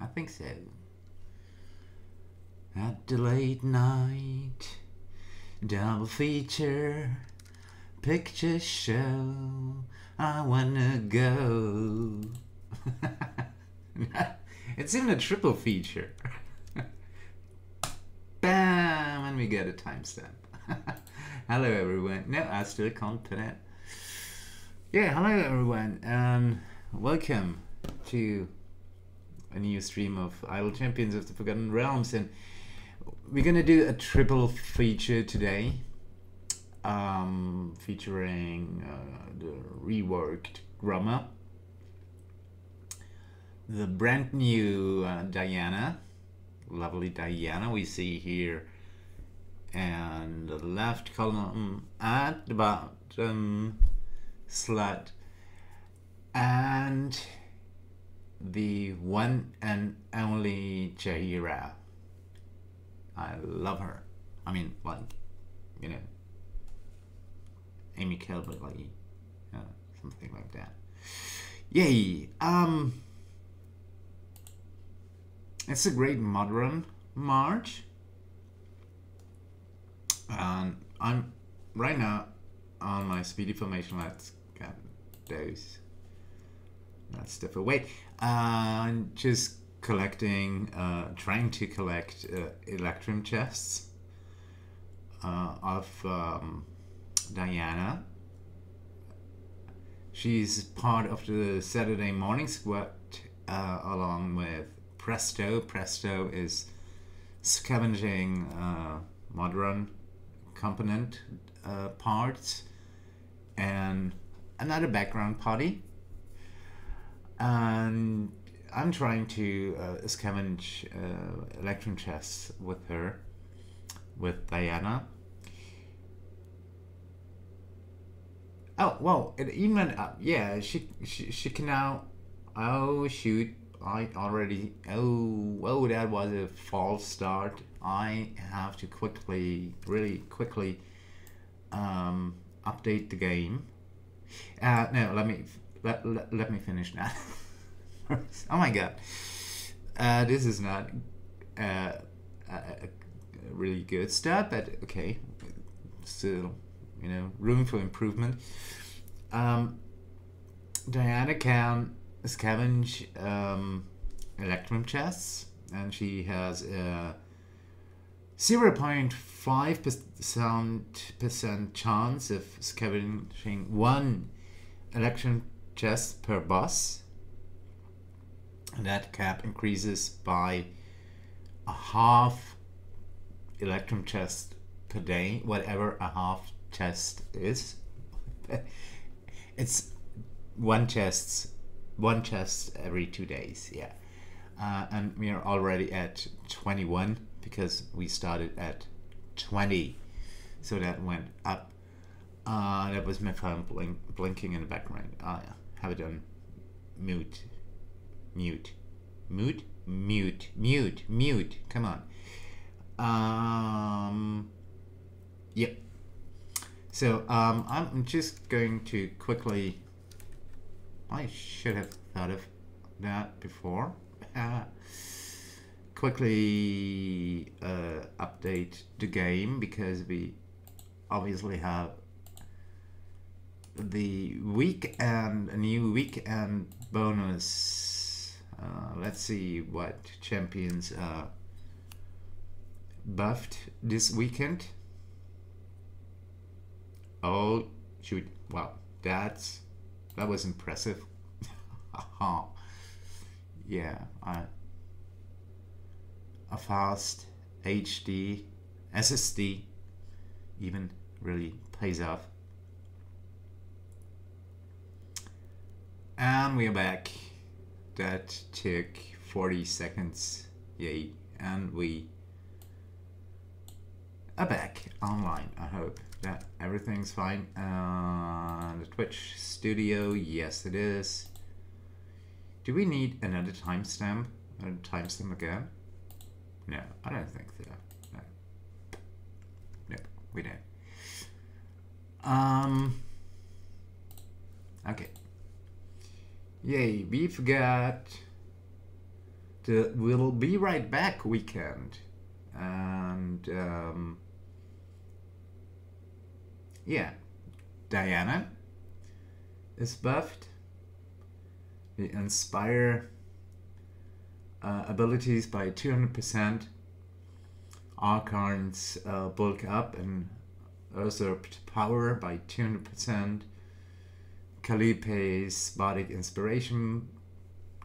I think so. At the late night, double feature, picture show, I wanna go. it's even a triple feature. Bam! And we get a timestamp. hello everyone. No, I still can't put it. Yeah, hello everyone. Um, welcome to a new stream of Idle Champions of the Forgotten Realms, and we're gonna do a triple feature today, um, featuring uh, the reworked Gromma, the brand new uh, Diana, lovely Diana we see here, and the left column at the bottom, slot, and the one and only Jaheira. I love her. I mean, like, you know, Amy Kelberly, uh, something like that. Yay! Um, it's a great Modron march, and I'm right now on my speedy formation. Let's get those that stuff away. Uh, just collecting, uh, trying to collect uh, Electrum chests uh, of um, Diana. She's part of the Saturday Morning Squad uh, along with Presto. Presto is scavenging uh, Modron component uh, parts and another background party and I'm trying to uh, scavenge uh, electrum chests with her, with Diana. Oh well, it even uh, yeah, she, she she can now. Oh shoot! I already. Oh oh, that was a false start. I have to quickly, really quickly, um, update the game. Uh, no, let me let, let, let me finish that. oh my god. Uh, this is not uh, a, a really good start, but okay. Still, you know, room for improvement. Um, Diana can scavenge um, electrum chests, and she has a 0.5% chance of scavenging one electrum chest per bus. And that cap increases by a half electrum chest per day, whatever a half chest is. it's one chest, one chest every two days, yeah. Uh, and we are already at 21 because we started at 20. So that went up. Uh, that was my phone blink, blinking in the background. Uh, have it on mute. Mute. Mute? Mute. Mute. Mute. Come on. Um, yep. So um, I'm just going to quickly. I should have thought of that before. Uh, quickly uh, update the game because we obviously have the weekend, a new weekend bonus. Uh, let's see what champions uh, buffed this weekend. Oh, shoot. Wow, that's, that was impressive. yeah, I, a fast HD SSD even really pays off. And we are back. That took 40 seconds. Yay. And we are back online. I hope that everything's fine. Uh, the Twitch studio, yes it is. Do we need another timestamp? Another timestamp again? No, I don't think so. No, no we don't. Um. Okay. Yay, we've got the We'll Be Right Back weekend. And um, yeah, Diana is buffed. The Inspire uh, abilities by 200%. Arkhan's uh, bulk up and usurped power by 200%. Calliope's bardic inspiration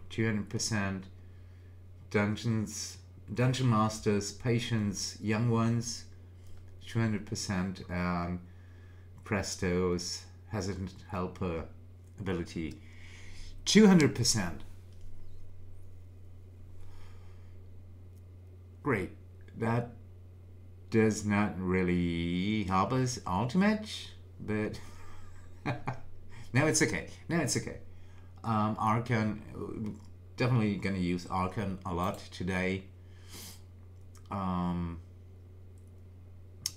200%. Dungeons, Dungeon Masters, Patience, Young Ones 200%. And um, Presto's Hesitant Helper ability 200%. Great. That does not really help us all too much, but no, it's okay. No, it's okay. Um, Arkhan, definitely gonna use Arkhan a lot today. Um,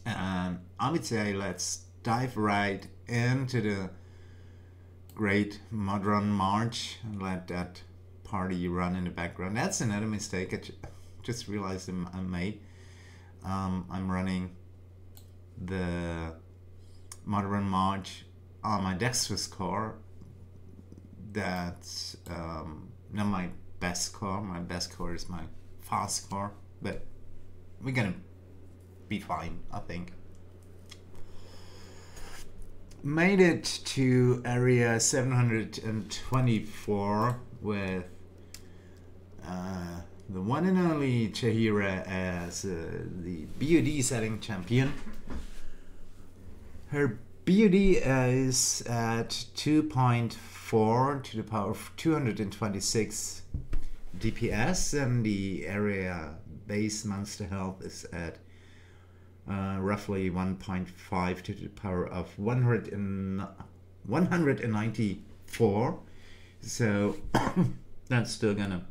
and I would say let's dive right into the great Modron march and let that party run in the background. That's another mistake I just realized I made. Um, I'm running the Modron march on my dexterous core. that um, not my best core. My best core is my fast core, but we're gonna be fine, I think made it to area 724 with uh, the one and only Jaheira as uh, the BUD setting champion. Her BUD is at 2.4 to the power of 226 DPS, and the area base monster health is at uh, roughly 1.5 to the power of 100 and 194. So that's still gonna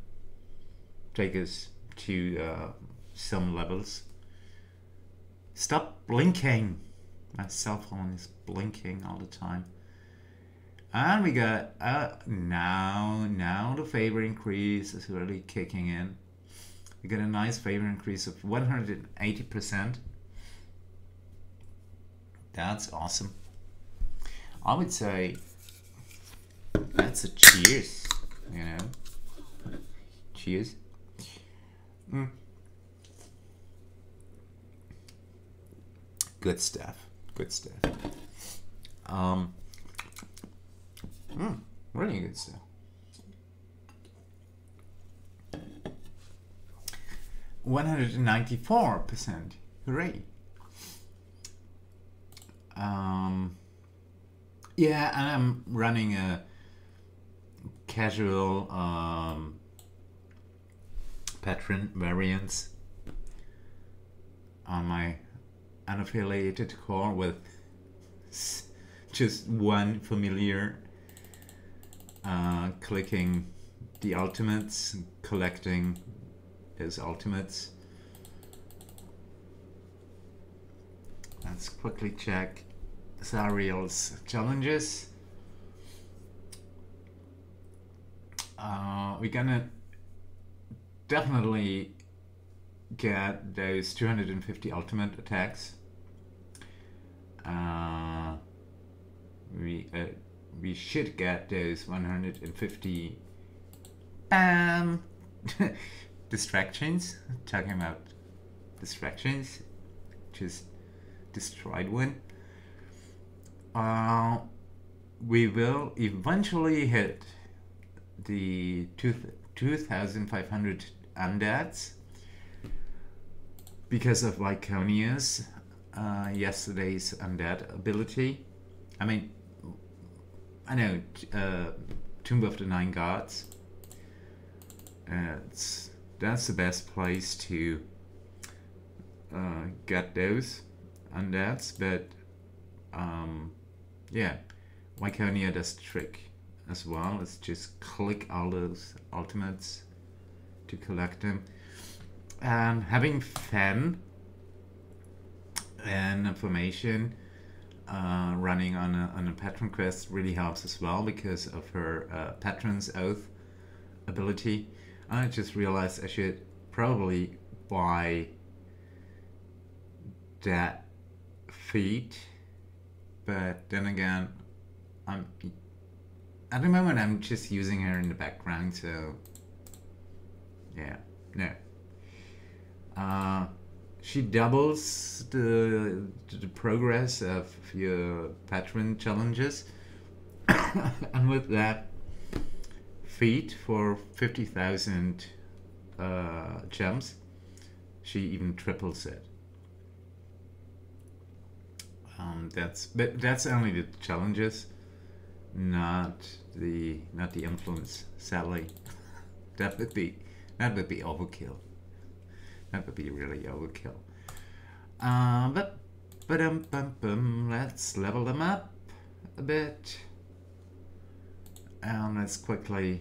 take us to uh, some levels. Stop blinking! My cell phone is blinking all the time. And we got uh, now now the favor increase is really kicking in. We got a nice favor increase of 180 percent. That's awesome. I would say that's a cheers, you know. Cheers. Mm. Good stuff. Good stuff. Um, mm, really good stuff. One hundred and ninety-four percent. Hooray! Um, yeah, and I'm running a casual um, patron variants on my unaffiliated core with just one familiar uh, clicking the ultimates, collecting his ultimates. Let's quickly check Zariel's challenges. Uh, we're gonna definitely get those 250 ultimate attacks. Uh, we uh, we should get those 150 bam distractions. Talking about distractions, just destroyed one uh, we will eventually hit the two, 2500 undeads because of Viconia's uh, yesterday's undead ability. I mean, I know uh, Tomb of the Nine Gods. Uh, that's the best place to uh, get those undeads, but um, yeah, Viconia does the trick as well. Let's just click all those ultimates to collect them. And having Fen and information uh, running on a, on a patron quest really helps as well because of her uh, patron's oath ability. I just realized I should probably buy that feat, but then again, I'm at the moment I'm just using her in the background, so yeah, no. Uh, she doubles the the progress of your patron challenges, and with that feat for fifty thousand uh, gems, she even triples it. Um, that's but that's only the challenges, not the not the influence. Sadly, that would be that would be overkill. That would be really overkill. Uh, but um bum bum. Let's level them up a bit, and let's quickly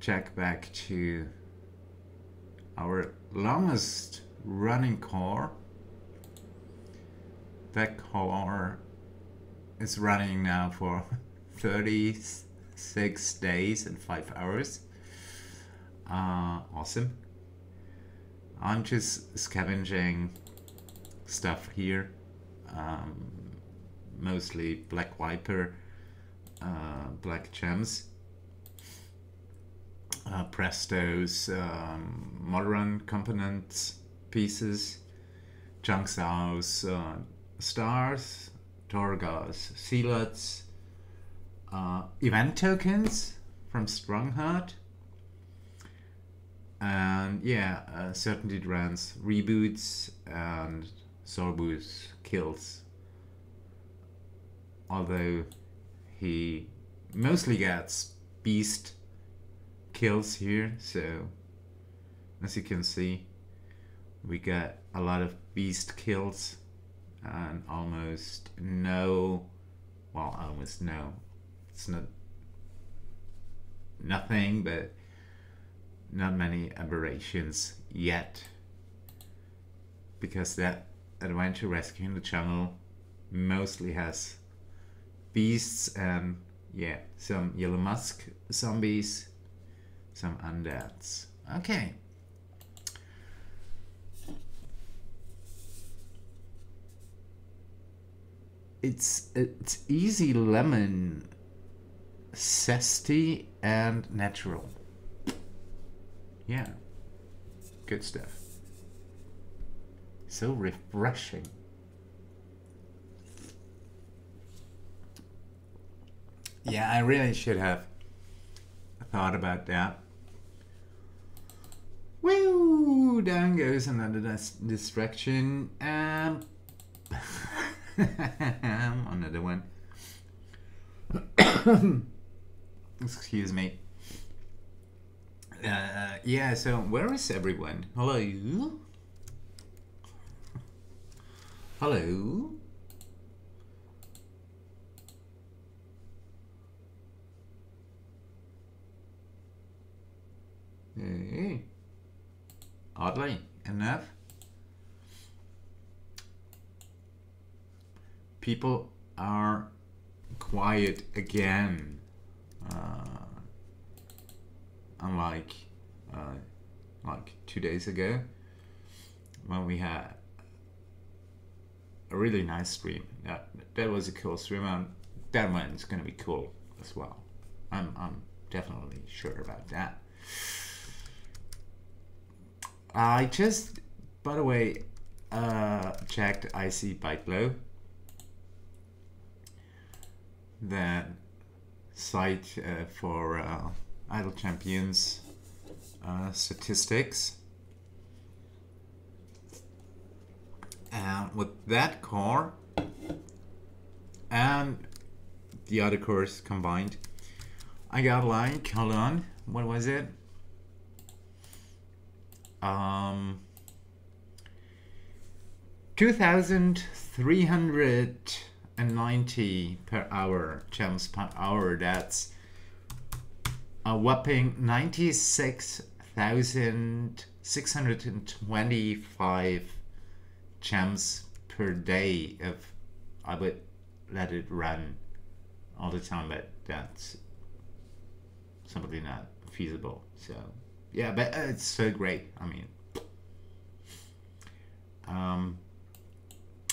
check back to our longest running core that core is running now for 36 days and 5 hours. Uh, awesome. I'm just scavenging stuff here. Um, mostly Black Viper, uh, Black Gems, uh, Prestos, um, Modron components, pieces, House, uh, stars, Torogar's, Zealots, uh, event tokens from Strongheart, and yeah, uh, Certainty Drans reboots and Sorbus kills. Although he mostly gets beast kills here, so as you can see, we got a lot of beast kills and almost no, well, almost no, it's not nothing, but not many aberrations yet. Because that adventure rescue in the channel mostly has beasts and yeah, some yellow musk zombies, some undeads. Okay. it's it's easy lemon, zesty and natural. Yeah, good stuff. So refreshing. Yeah, I really should have thought about that. Woo! Down goes another distraction. Um. Another one. Excuse me. Uh, yeah, so where is everyone? Hello? Hello? Hey. Oddly enough. people are quiet again. Uh, unlike uh, like two days ago when we had a really nice stream. That that was a cool stream, and that one's gonna be cool as well. I'm I'm definitely sure about that. I just, by the way, uh, checked IC Byteglow that site uh, for uh, Idle Champions uh, statistics. And with that core and the other cores combined, I got like, hold on, what was it? Um, 2,300 and 90 per hour gems per hour that's a whopping 96,625 gems per day if I would let it run all the time but that's simply not feasible. So yeah, but uh, it's so great. I mean, um,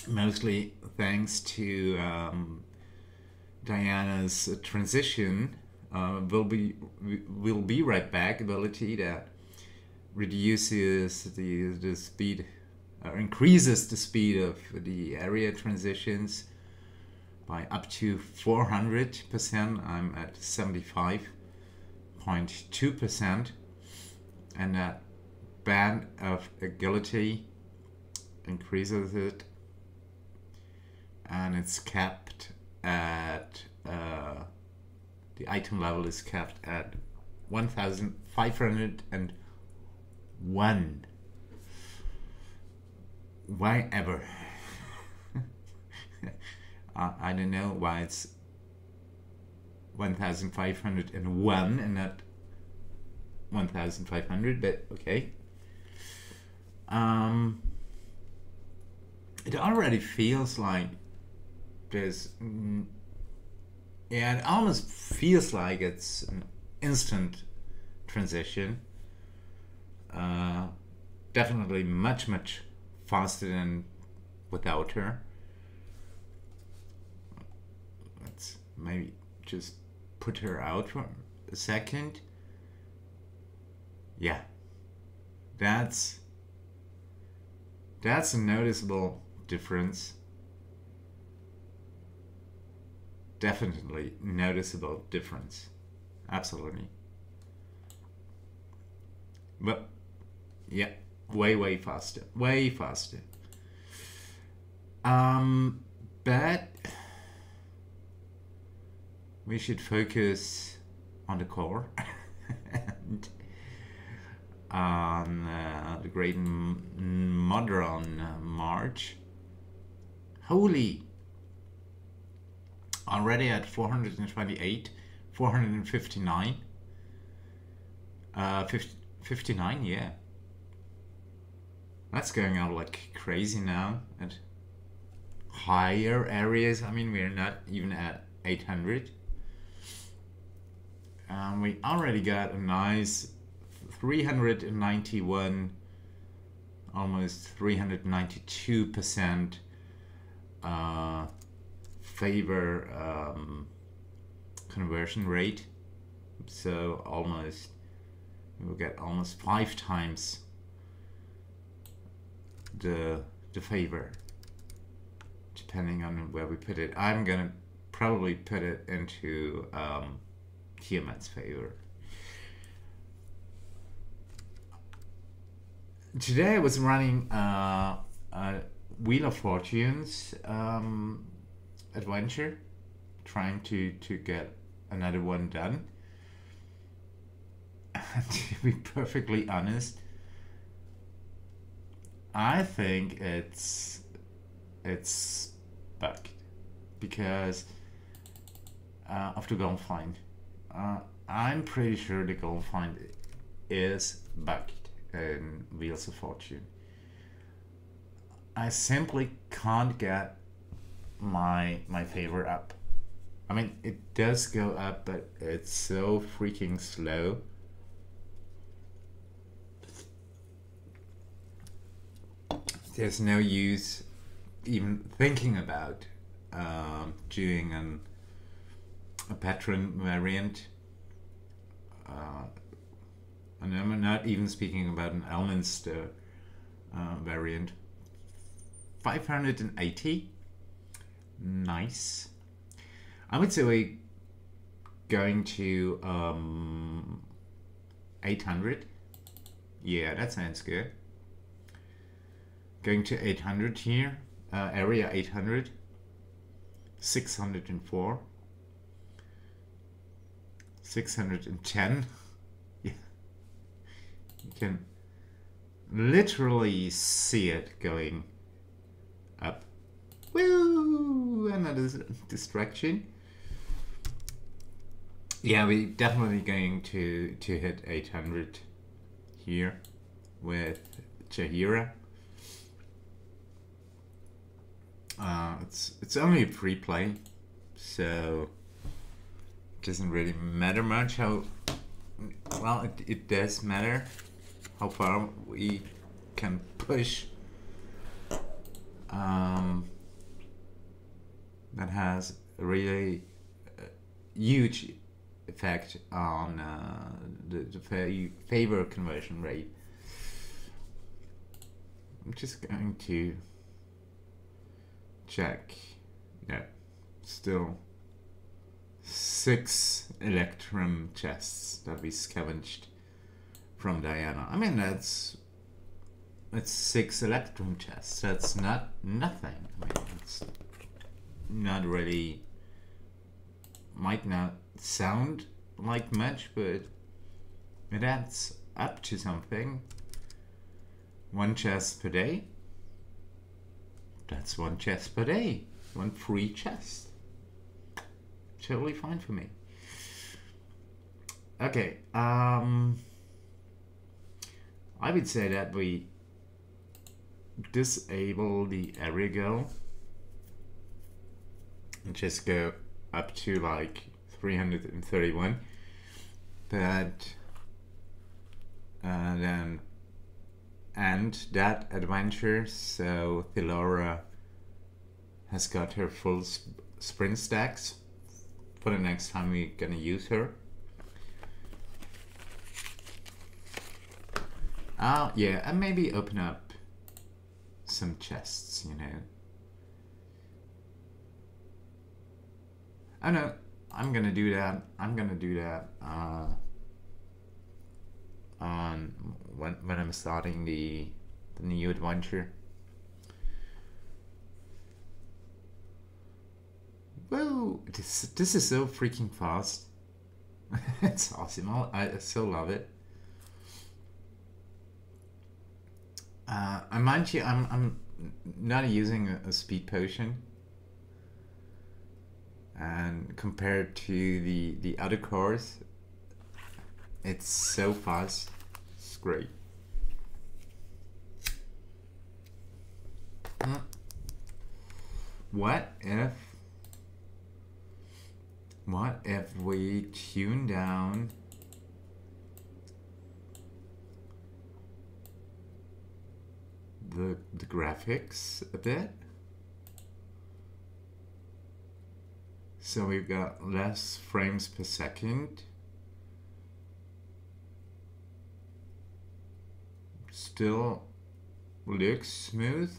mostly thanks to um, Diana's transition. Uh, will be will be right back ability that reduces the the speed or increases the speed of the area transitions by up to 400%. I'm at 75.2%. And that band of agility increases it. And it's capped at, uh, the item level is capped at 1501. Why ever? uh, I don't know why it's 1501 and not 1500, but okay. Um, it already feels like there's. Yeah, it almost feels like it's an instant transition. Uh, definitely much, much faster than without her. Let's maybe just put her out for a second. Yeah. That's that's a noticeable difference. Definitely noticeable difference. Absolutely. But yeah, way way faster. Way faster. Um but we should focus on the core and on uh, the great Modron march. Holy! Already at 428, 459. Uh, 50, 59, yeah. That's going out like crazy now at higher areas. I mean, we're not even at 800. Um, we already got a nice 391, almost 392% uh, favor um, conversion rate. So almost, we'll get almost five times the, the favor, depending on where we put it. I'm gonna probably put it into um, Tiamat's favor. Today I was running uh, a Wheel of Fortunes um, adventure, trying to, to get another one done. And to be perfectly honest, I think it's it's bugged because uh, of the Golden Find. Uh, I'm pretty sure the Golden Find is bugged in Wheels of Fortune. I simply can't get my my favorite up. I mean, it does go up, but it's so freaking slow. There's no use even thinking about um, doing an a patron variant. Uh, and I'm not even speaking about an Elminster uh, variant. 580. Nice. I would say we're going to um, 800. Yeah, that sounds good. Going to 800 here. Uh, area 800. 604. 610 yeah. you can literally see it going Woo! another distraction yeah we're definitely going to to hit 800 here with Jaheira uh, it's it's only a free play so it doesn't really matter much how well, it, it does matter how far we can push. Um, that has a really uh, huge effect on uh, the, the favor conversion rate. I'm just going to check. No, still six electrum chests that we scavenged from Diana. I mean, that's that's six electrum chests. That's not nothing. I mean, not really might not sound like much, but it adds up to something. One chest per day. That's one chest per day. One free chest. Totally fine for me. Okay, um, I would say that we disable the Erigo and just go up to like 331 but uh, then end that adventure so Thellora has got her full sp sprint stacks for the next time we're gonna use her. Uh, yeah and maybe open up some chests you know Oh no, I'm gonna do that. I'm gonna do that uh, on when when I'm starting the the new adventure. Whoa! This this is so freaking fast. it's awesome. I, I so love it. Uh, I mind you, I'm I'm not using a, a speed potion and compared to the the other cars it's so fast. It's great. What if what if we tune down the the graphics a bit So we've got less frames per second. Still looks smooth.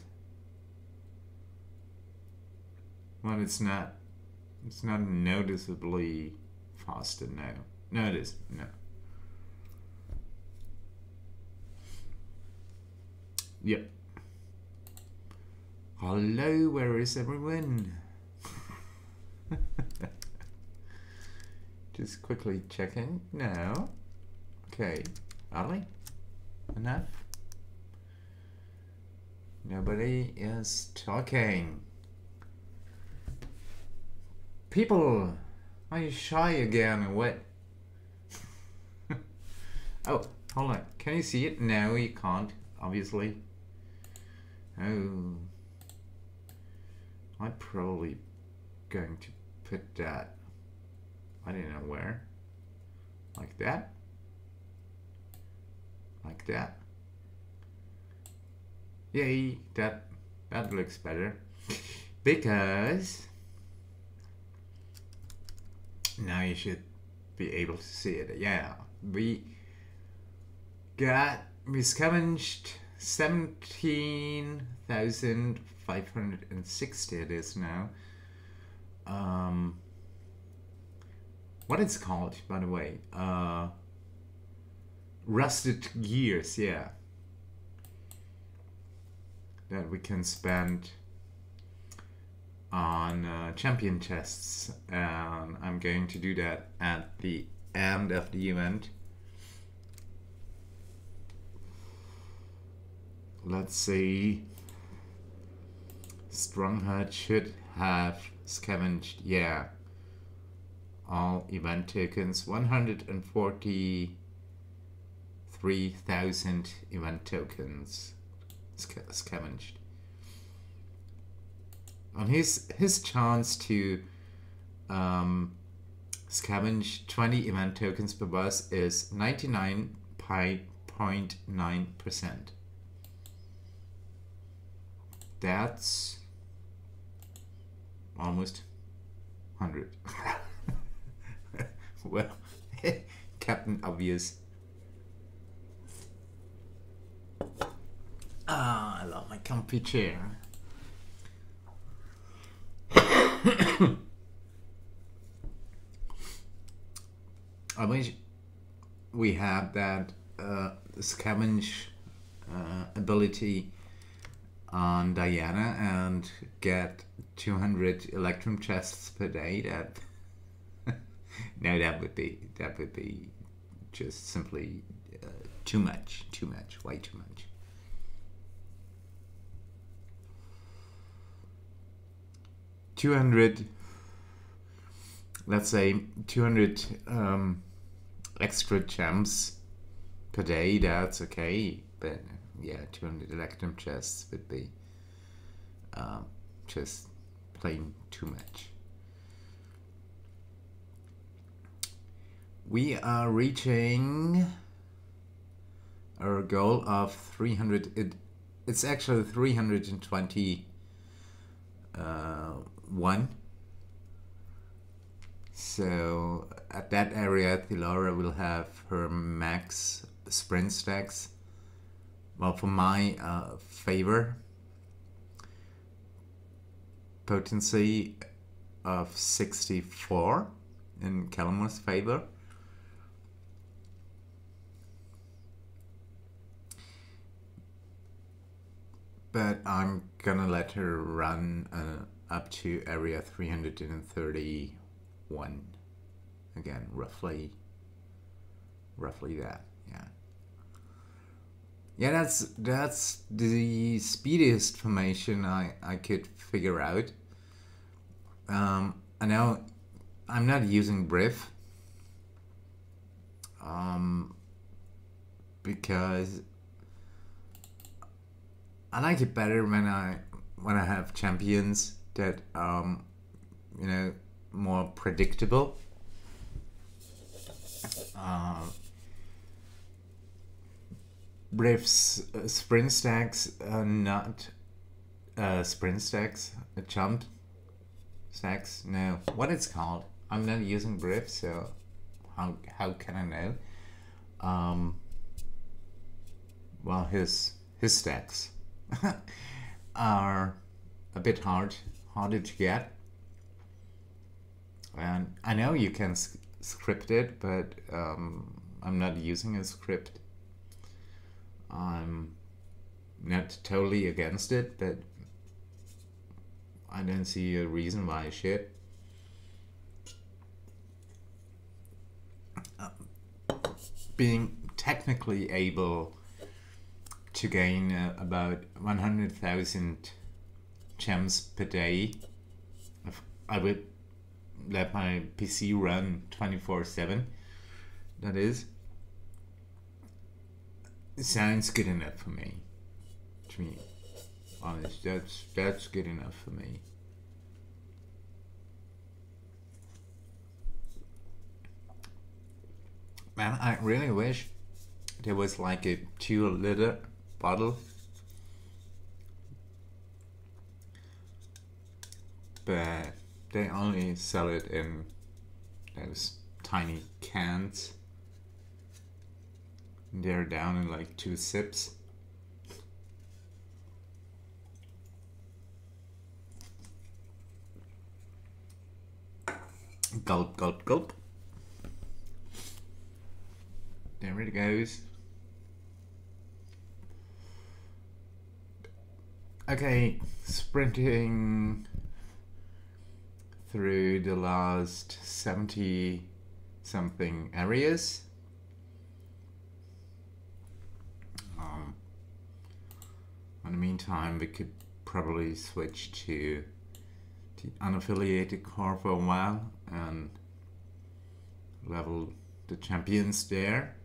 Well, it's not, it's not noticeably faster now. No, it is, no. Yep. Hello, where is everyone? Just quickly checking. No. Okay. Ali? Enough? Nobody is talking. People! Are you shy again or what? oh, hold on. Can you see it? No, you can't, obviously. Oh. I'm probably going to put that, I don't know where, like that, like that. Yay, that, that looks better. because now you should be able to see it. Yeah, we got, we scavenged 17,560 it is now um, what it's called, by the way. Uh, rusted gears, yeah. That we can spend on uh, champion chests. And I'm going to do that at the end of the event. Let's see. Strongheart should have scavenged, yeah. All event tokens, 143,000 event tokens sc scavenged. On his his chance to um, scavenge 20 event tokens per bus is 99.9%. That's almost 100. well, Captain Obvious. Ah, I love my comfy chair. I wish we had that uh, scavenge uh, ability on Diana and get 200 electrum chests per day. That no, that would be that would be just simply uh, too much, too much, way too much. Two hundred, let's say two hundred um, extra gems per day. That's okay, but yeah, 200 electrum chests would be um, just plain too much. We are reaching our goal of 300. It, it's actually 321. Uh, so at that area, Thellora will have her max sprint stacks well, for my uh, favor, potency of 64 in Kelemvor's favor. But I'm gonna let her run uh, up to area 331 again, roughly, roughly that, yeah. That's that's the speediest formation I, I could figure out. Um, I know I'm not using Briv um, because I like it better when I when I have champions that um, you know more predictable. Uh, Briv's uh, sprint stacks are not uh, sprint stacks, uh, jump stacks. No, what it's called? I'm not using Briv, so how how can I know? Um, well, his his stacks are a bit hard harder to get, and I know you can script it, but um, I'm not using a script. I'm not totally against it, but I don't see a reason why I should. Uh, being technically able to gain uh, about 100,000 gems per day, I would let my PC run 24 7, that is sounds good enough for me. To me, honest, that's that's good enough for me. Man, I really wish there was like a two liter bottle. But they only sell it in those tiny cans. They're down in like two sips. Gulp, gulp, gulp. There it goes. Okay, sprinting through the last 70 something areas. In the meantime, we could probably switch to the unaffiliated core for a while and level the champions there.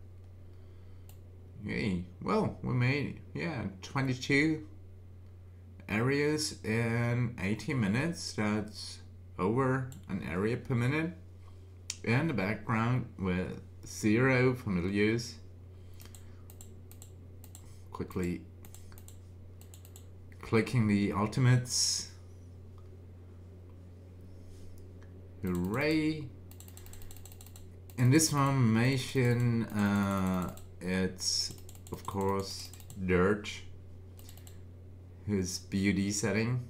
Yay, well, we made, yeah, 22 areas in 80 minutes. That's over an area per minute. in the background with zero familiars. Quickly clicking the ultimates. Hooray! In this formation, uh, it's of course Dirt, his BUD setting.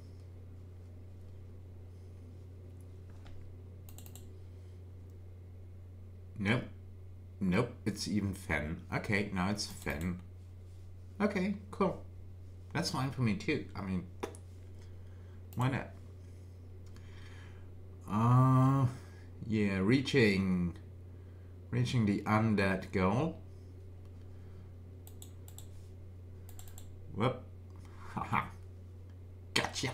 Nope. Nope, it's even Fen. Okay, now it's Fen. Okay, cool. That's fine for me too. I mean, why not? Uh, yeah, reaching, reaching the undead goal. Whoop. Haha. Gotcha.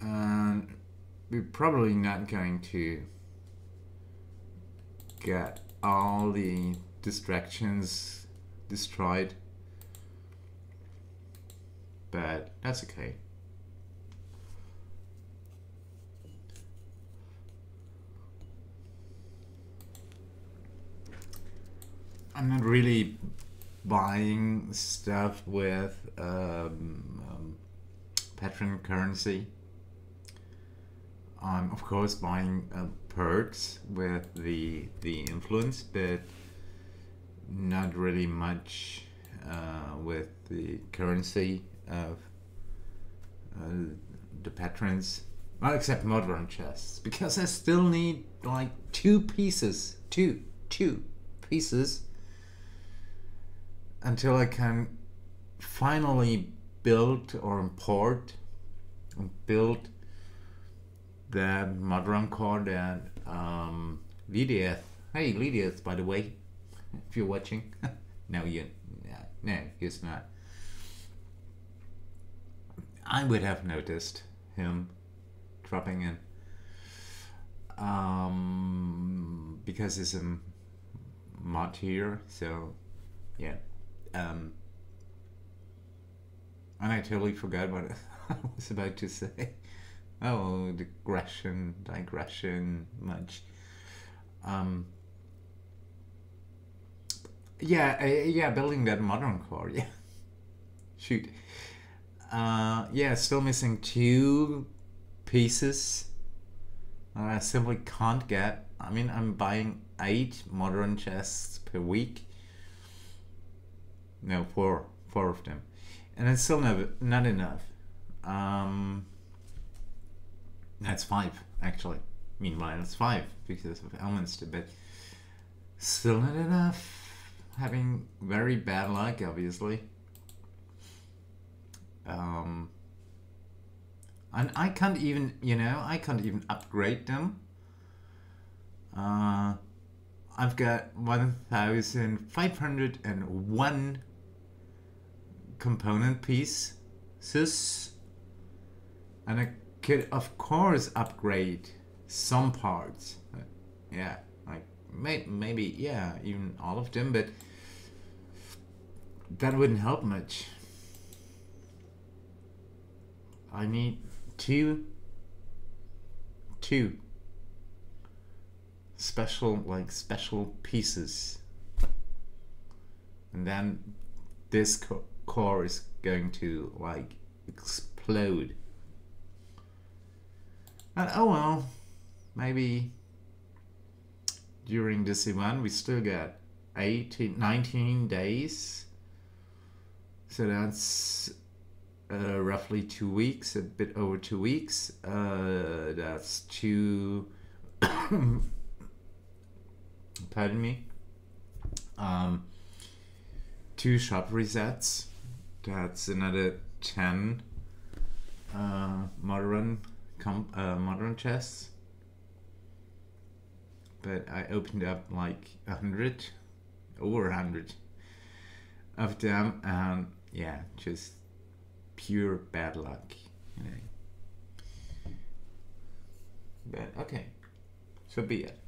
And we're probably not going to get all the distractions destroyed. But that's okay. I'm not really buying stuff with um, um, patron currency. I'm of course buying uh, perks with the the influence, but not really much uh, with the currency of uh, the patrons. Well, except Modron chests, because I still need like two pieces, two, two pieces until I can finally build or import and build that Modron core that um, Lediath. Hey, Lediath, by the way, if you're watching. no, you, no, he's not. I would have noticed him dropping in. Um, because he's a mod here, so yeah. Um, and I totally forgot what I was about to say. Oh, digression, digression, much. Um, yeah, uh, yeah, building that Modron core, yeah. Shoot. Uh, yeah, still missing two pieces. I simply can't get. I mean, I'm buying eight Modron chests per week no, four, four of them, and it's still never, not enough. Um, that's five actually. Meanwhile, it's five because of elements, but still not enough. Having very bad luck, obviously. Um, and I can't even, you know, I can't even upgrade them. Uh, I've got 1,501 component pieces and I could of course upgrade some parts. Yeah like may, maybe yeah even all of them but that wouldn't help much. I need two two special like special pieces. And then this core is going to like explode. Oh well, maybe during this event we still get 18, 19 days. So that's uh, roughly two weeks, a bit over two weeks. Uh, that's two, pardon me, um, two shop resets that's another 10 uh, Modron uh, Modron chests but I opened up like a hundred over a hundred of them and yeah just pure bad luck you know but okay so be it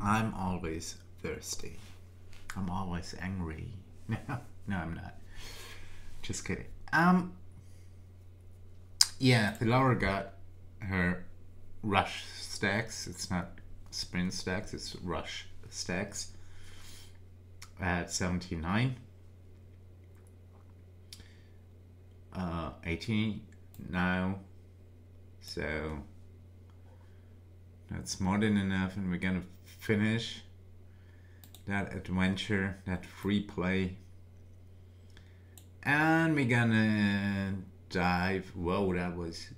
I'm always thirsty. I'm always angry. No, I'm not. Just kidding. Um. Yeah, Thellora got her rush stacks. It's not sprint stacks. It's rush stacks at 79. Uh, 80 now. So that's more than enough, and we're gonna finish that adventure, that free play. And we're gonna dive. Whoa, that was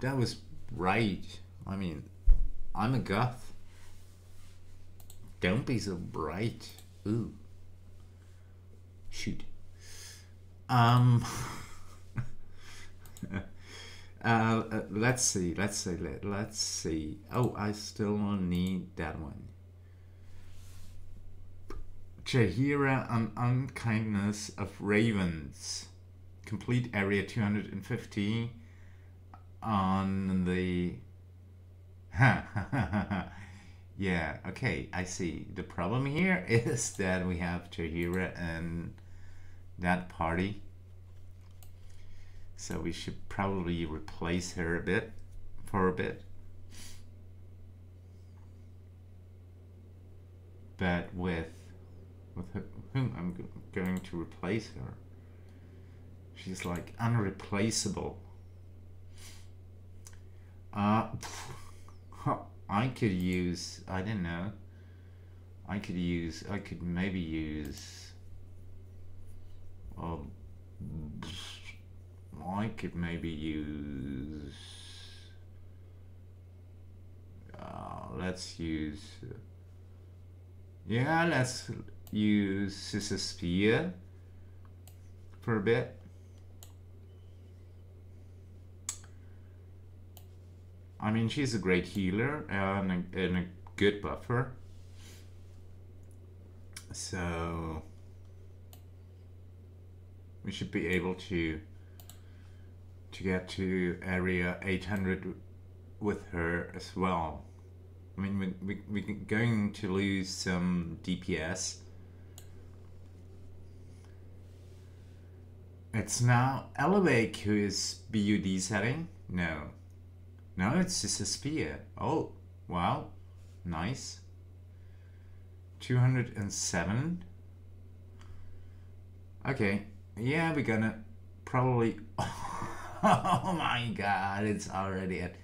that was right. I mean, I'm a goth. Don't be so bright. Ooh. Shoot. Um. uh, uh, let's see. Let's see. Let, let's see. Oh, I still need that one. Jaheira on Unkindness of Ravens. Complete area 250 on the. yeah, okay, I see. The problem here is that we have Jaheira and that party. So we should probably replace her a bit for a bit. But with with whom I'm going to replace her. She's like unreplaceable. Uh, I could use, I don't know, I could use, I could maybe use, um, I could maybe use, uh, let's use, yeah, let's use Sister for a bit. I mean, she's a great healer and a, and a good buffer. So we should be able to to get to area 800 with her as well. I mean, we, we, we're going to lose some DPS It's now Elevate who is BUD setting? No. No, it's just a spear. Oh, wow. Nice. 207. Okay. Yeah, we're gonna probably... oh my god, it's already at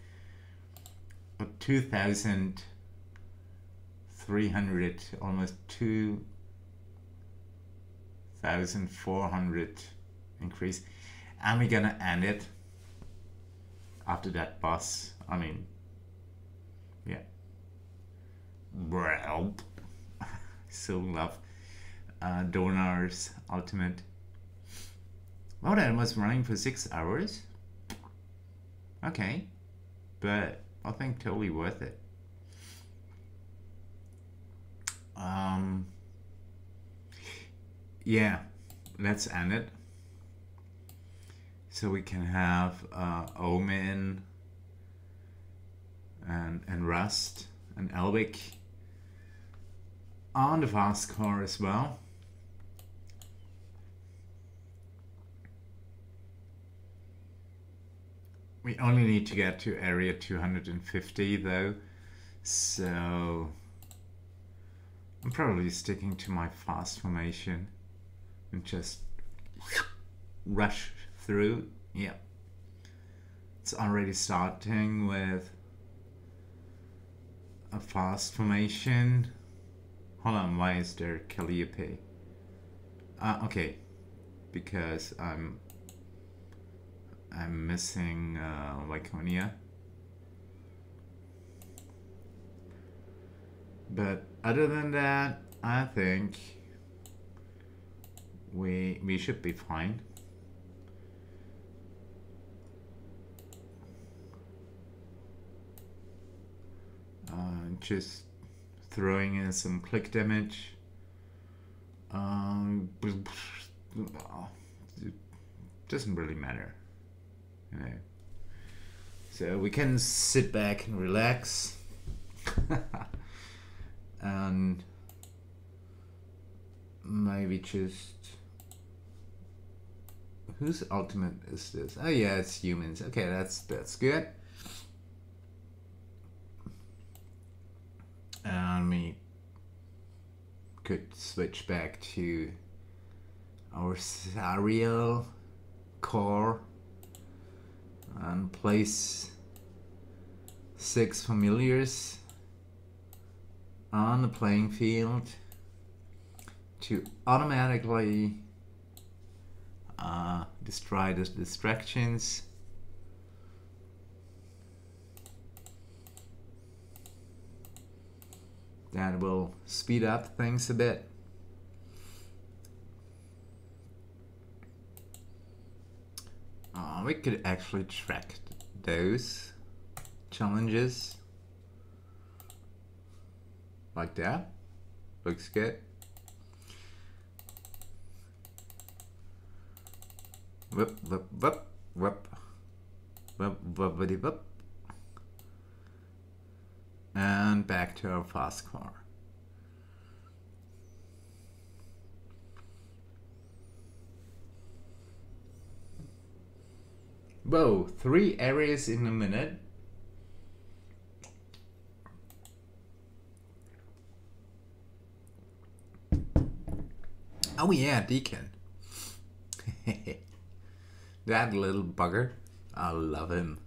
2,300, almost 2,400 increase. And we're gonna end it after that boss. I mean, yeah. Well, so love uh, Donaar's Ultimate. Well, that was running for six hours. Okay, but I think totally worth it. Um, yeah, let's end it so we can have uh, Omin and, and Rust and Elvic on the fast car as well. We only need to get to area 250 though, so I'm probably sticking to my fast formation and just rush through. Yeah. It's already starting with a fast formation. Hold on, why is there Calliope? Uh, okay, because I'm I'm missing uh, Viconia. But other than that, I think we we should be fine. Uh, just throwing in some click damage um, doesn't really matter you know so we can sit back and relax and maybe just whose ultimate is this? Oh yeah, it's Hew Maan's. Okay, that's that's good. And we could switch back to our serial core and place six familiars on the playing field to automatically uh, destroy the distractions that will speed up things a bit. Uh, we could actually track those challenges. Like that. Looks good. Whip, whip, whip, whip. Whip, whip, whip, whip. And back to our fast car. Whoa, three areas in a minute. Oh yeah, Deacon. That little bugger. I love him.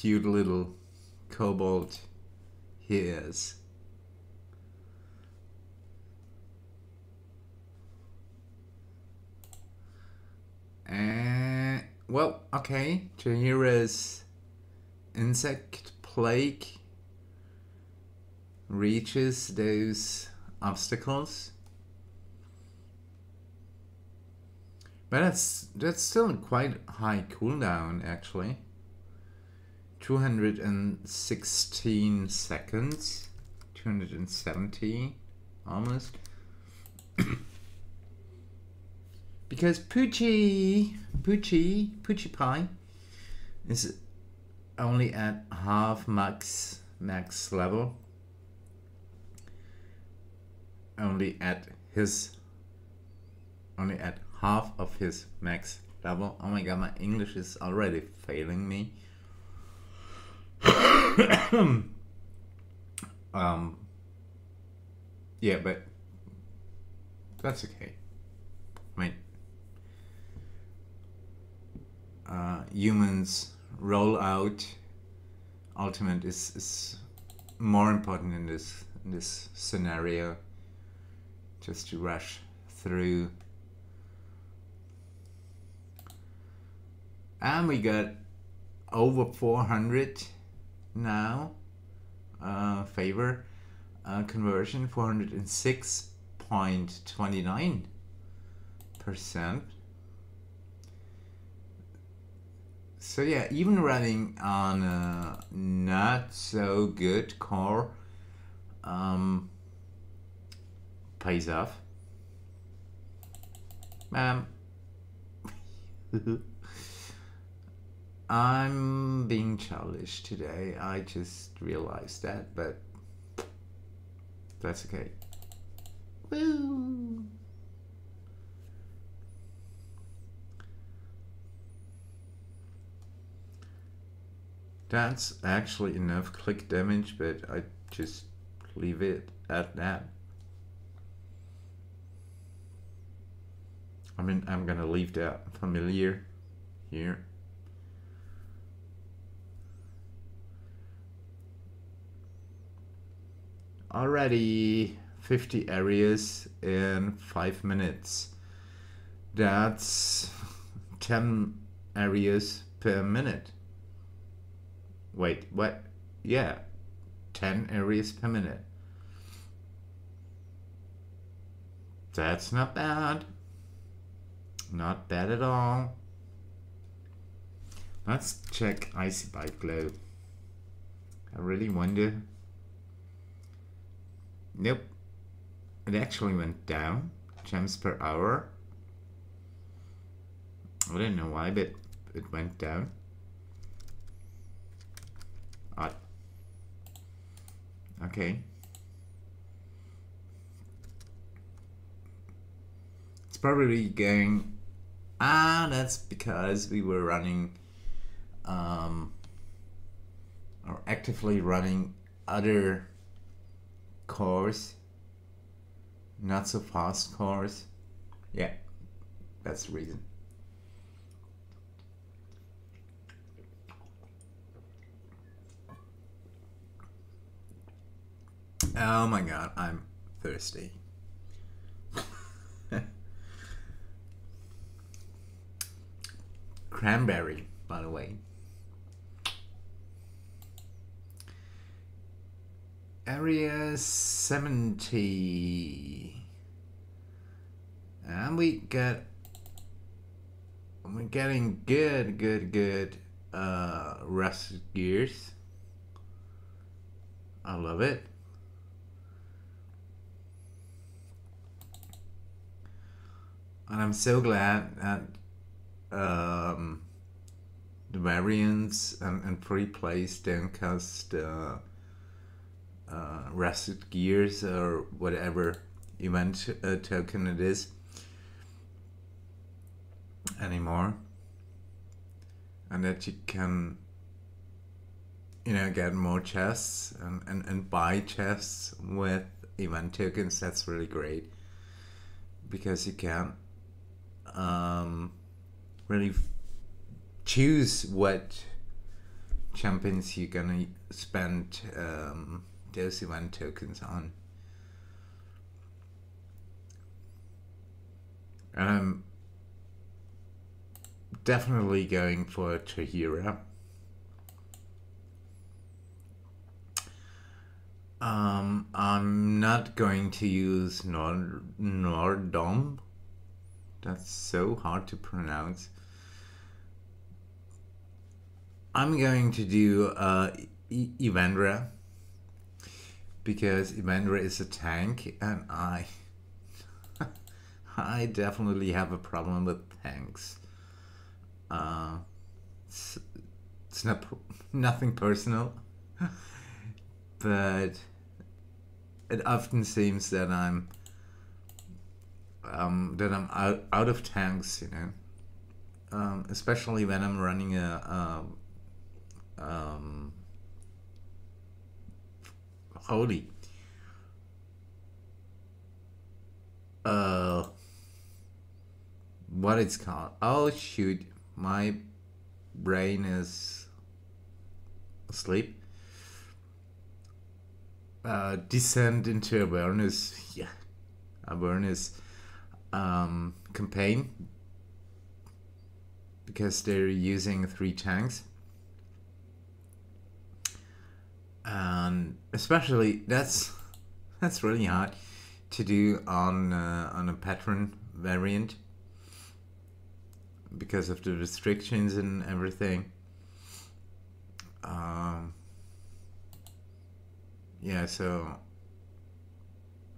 Cute little kobold he is. And, well, okay. Jaheira's insect plague reaches those obstacles. But that's that's still quite high cooldown actually. 216 seconds. 270 almost. because Poochie Poochie Poochie Pie is only at half max max level. Only at his only at half of his max level. Oh my god, my English is already failing me. um, yeah, but that's okay. I mean, uh, Hew Maan's roll out ultimate is, is more important in this in this scenario just to rush through and we got over 400 now uh, favor uh, conversion 406.29 percent. So yeah even running on a not so good core um, pays off. Um I'm being childish today. I just realized that, but that's okay. Woo! That's actually enough click damage, but I just leave it at that. I mean, I'm gonna leave that familiar here. Already 50 areas in 5 minutes. That's 10 areas per minute. Wait, what? Yeah, 10 areas per minute. That's not bad. Not bad at all. Let's check Icy Byteglow. I really wonder Nope. It actually went down. Gems per hour. I don't know why, but it went down. Odd. Okay. It's probably going... Ah, that's because we were running... Um, or actively running other cores, not so fast cores. Yeah, that's the reason. Oh my god, I'm thirsty. Cranberry, by the way. Area 70. And we get we're getting good, good, good uh rust gears. I love it. And I'm so glad that um, the variants and, and free plays don't cost uh, uh, rusted gears or whatever event uh, token it is anymore. And that you can, you know, get more chests and, and, and buy chests with event tokens. That's really great because you can um, really choose what champions you're gonna spend um, those event tokens on. I'm definitely going for Tahira. Um, I'm not going to use Nord Nordom that's so hard to pronounce. I'm going to do uh, e Evandra because Evandra is a tank and I I definitely have a problem with tanks. Uh, it's, it's not nothing personal, but it often seems that I'm um, that I'm out, out of tanks, you know. Um, especially when I'm running a, a um, holy uh what it's called. Oh shoot. My brain is asleep. Uh Descent into Avernus. Yeah. Avernus um, campaign. Because they're using three tanks and especially that's that's really hard to do on uh, on a patron variant because of the restrictions and everything um, yeah so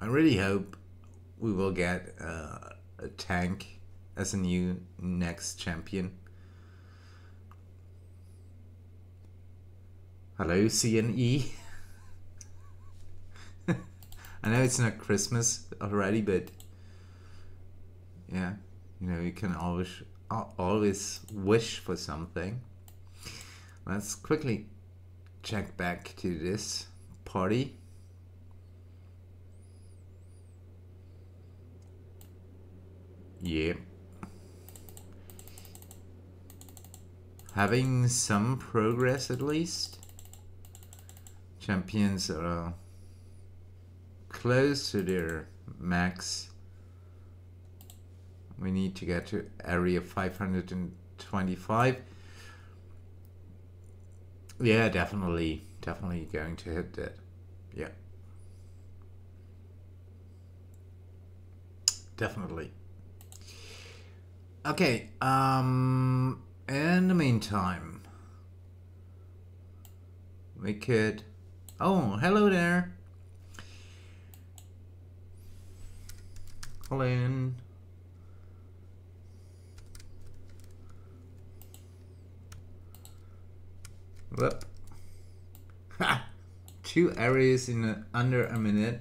I really hope we will get uh, a tank as a new next champion. Hello, CNE. I know it's not Christmas already, but yeah, you know, you can always always wish for something. Let's quickly check back to this party. Yeah. Having some progress at least. Champions are close to their max. We need to get to area 525. Yeah, definitely, definitely going to hit that. Yeah. Definitely. Okay, um, in the meantime, we could, Oh, hello there. Colin. Whoop. Ha! Two areas in a, under a minute.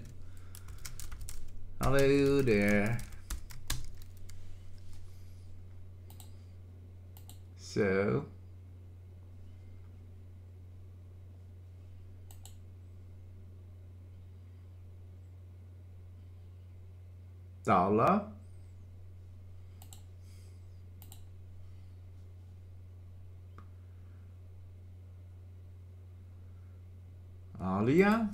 Hello there. So... dollar Alia,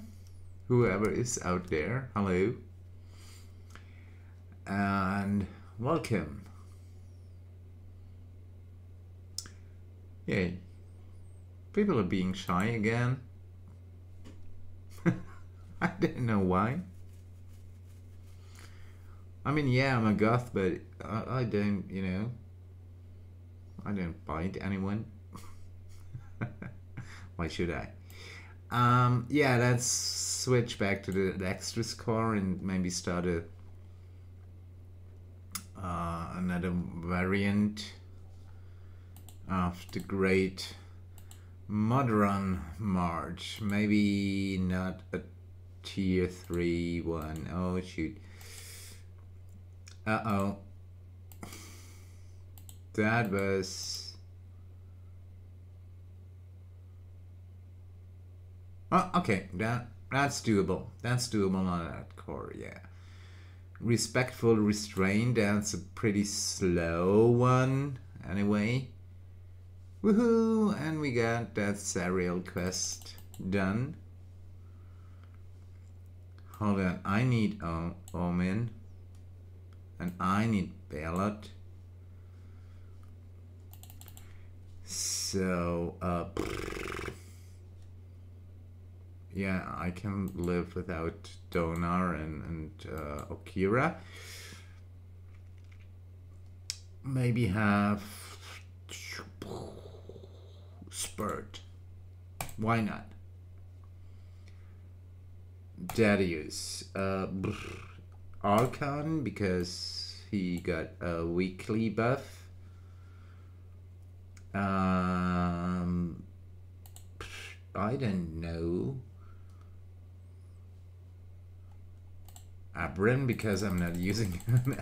whoever is out there, hello, and welcome. Yay. People are being shy again. I don't know why. I mean, yeah, I'm a goth, but I, I don't, you know, I don't bite anyone. why should I? Um, yeah, let's switch back to the, extra score and maybe start a uh, another variant of the great Modron March. Maybe not a tier 3 one. Oh, shoot. Uh oh. That was. Oh, okay. That that's doable. That's doable on that core, yeah. Respectful restraint, that's a pretty slow one, anyway. Woohoo! And we got that serial quest done. Hold on, I need o Omin. And I need Ballot. So, uh, yeah, I can live without Donaar and, and uh, Orkira. Maybe have Spurt. Why not? Darius. Uh, Arkhan because he got a weekly buff. Um, I don't know. Abram because I'm not using him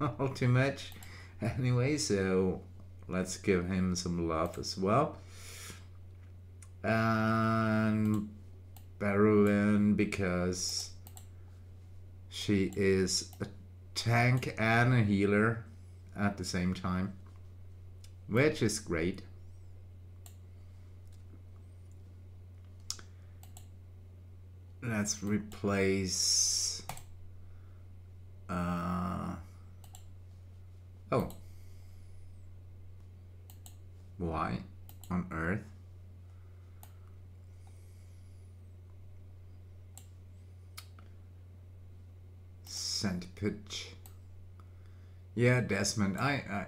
all too much anyway, so let's give him some love as well. And Berylin because she is a tank and a healer at the same time, which is great. Let's replace uh, oh. Why on earth? Centipede. Yeah, Desmond. I, I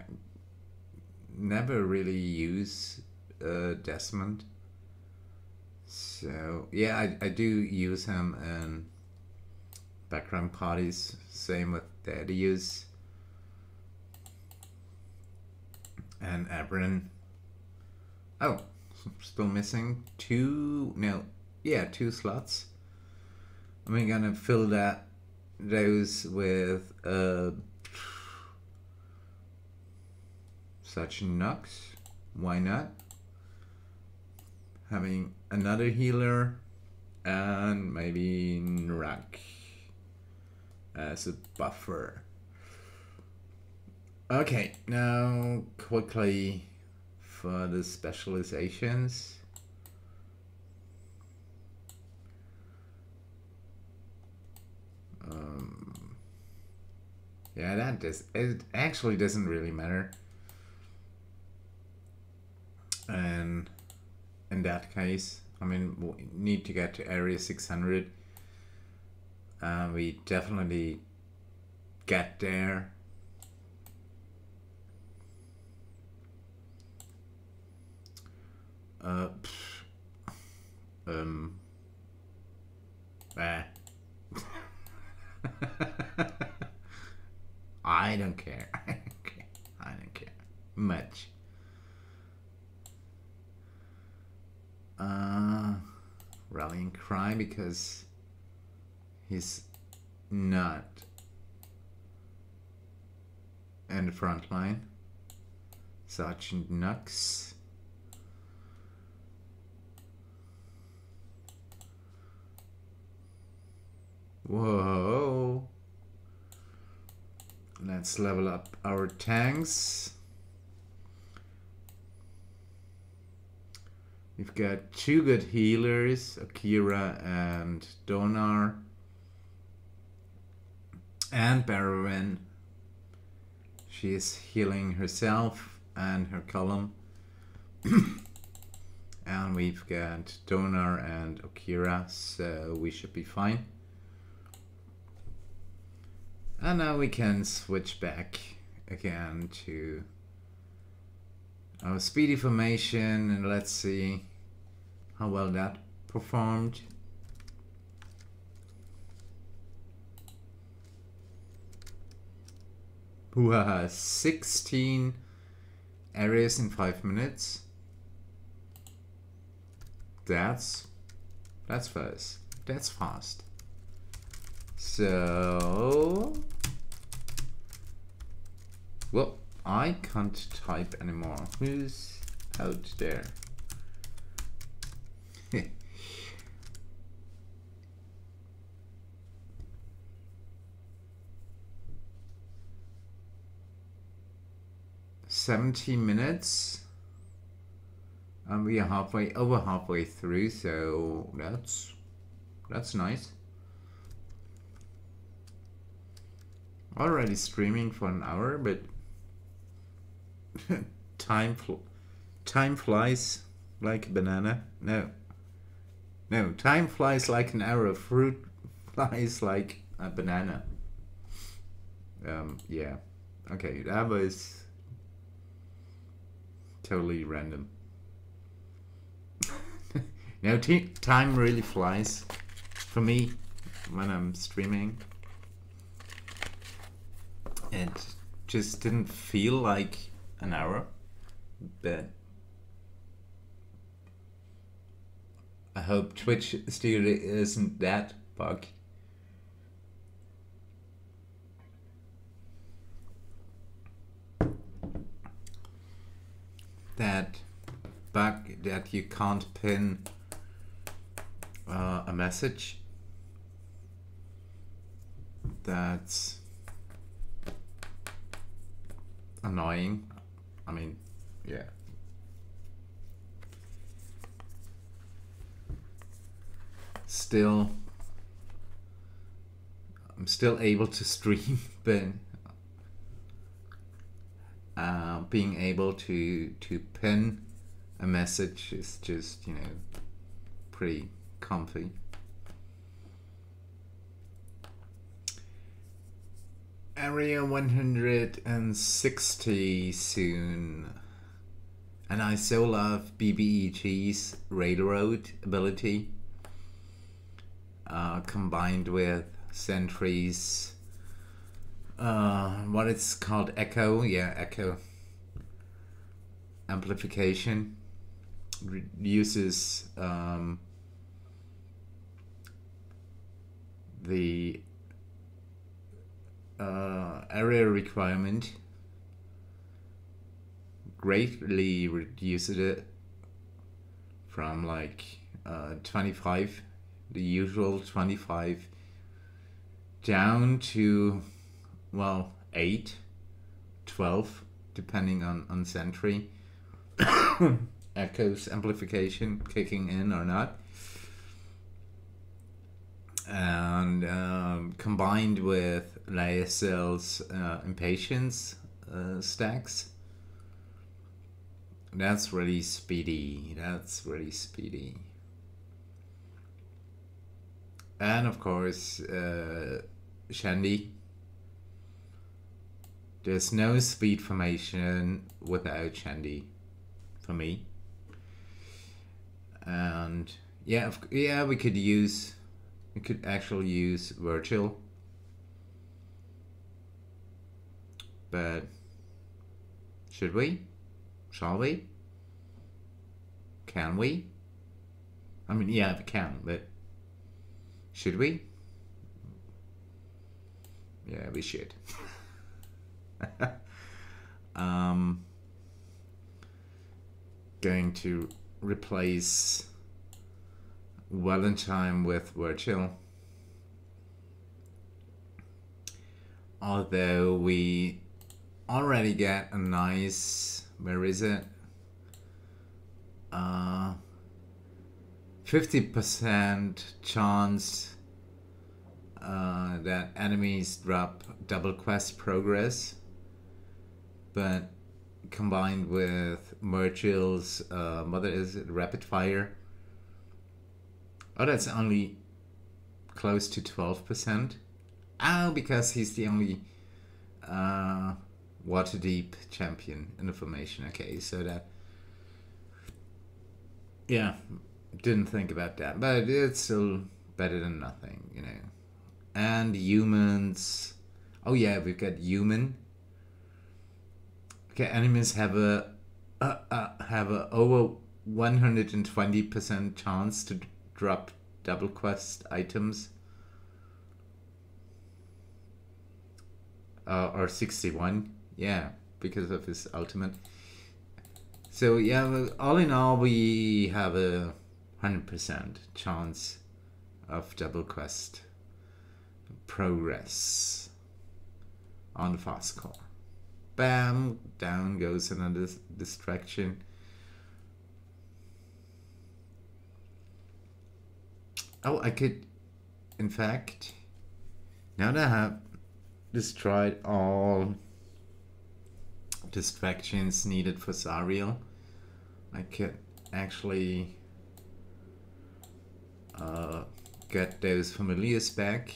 never really use uh, Desmond. So, yeah, I, I do use him in background parties. Same with Thaddeus and Abrin. Oh, still missing two. No, yeah, two slots. I'm gonna fill that those with uh, such Nux. Why not? Having another healer and maybe Nrakk as a buffer. Okay, now quickly for the specializations. Um, yeah, that does. It actually doesn't really matter. And in that case, I mean, we need to get to area 600 uh, we definitely get there. Uh, um, eh. I don't care. I don't care. I don't care much. Uh, rallying cry because he's not in the front line. Sergeant Nux. Whoa. Let's level up our tanks. We've got two good healers, Orkira and Donaar. And Barrowin. She is healing herself and her column. and we've got Donaar and Orkira, so we should be fine. And now we can switch back again to our speedy formation and let's see how well that performed. Who has 16 areas in 5 minutes. That's that's fast. That's fast. So, well, I can't type anymore. Who's out there? Seventy minutes, and we are halfway over halfway through. So that's that's nice. Already streaming for an hour, but time fl time flies like a banana. No. No, time flies like an arrow. Fruit flies like a banana. Um, yeah. Okay, that was totally random. no, time really flies for me when I'm streaming it just didn't feel like an hour, but I hope Twitch still isn't that bug. That bug that you can't pin uh, a message. That's annoying. I mean, yeah. Still, I'm still able to stream, but uh, being able to to pin a message is just you know pretty comfy. Area 160 soon. And I so love BBEG's railroad ability uh, combined with Sentry's uh, what it's called echo yeah echo amplification uses um, the uh, area requirement greatly reduced it from like uh, 25 the usual 25 down to well 8 12 depending on on sentry echoes amplification kicking in or not. And um, combined with Lae'zel's uh, impatience uh, stacks, that's really speedy. That's really speedy. And of course, uh, Shandie. There's no speed formation without Shandie for me. And yeah, yeah, we could use we could actually use Virgil. But should we? Shall we? Can we? I mean, yeah, we can, but should we? Yeah, we should. um, going to replace Valentine with Virgil. Although we already get a nice, where is it? Uh, 50% chance uh, that enemies drop double quest progress, but combined with Virgil's uh, mother is it rapid fire. Oh, that's only close to 12%. Oh, because he's the only uh, Waterdeep champion in the formation. Okay, so that. Yeah, didn't think about that, but it's still better than nothing, you know. And humans. Oh, yeah, we've got human. Okay, enemies have a uh, uh, have a over 120% chance to drop double quest items. Uh, or 61 yeah because of his ultimate. So yeah all in all we have a 100% chance of double quest progress on the fast core. Bam down goes another distraction. Oh I could in fact now that I have destroyed all distractions needed for Zariel. I could actually uh, get those familiars back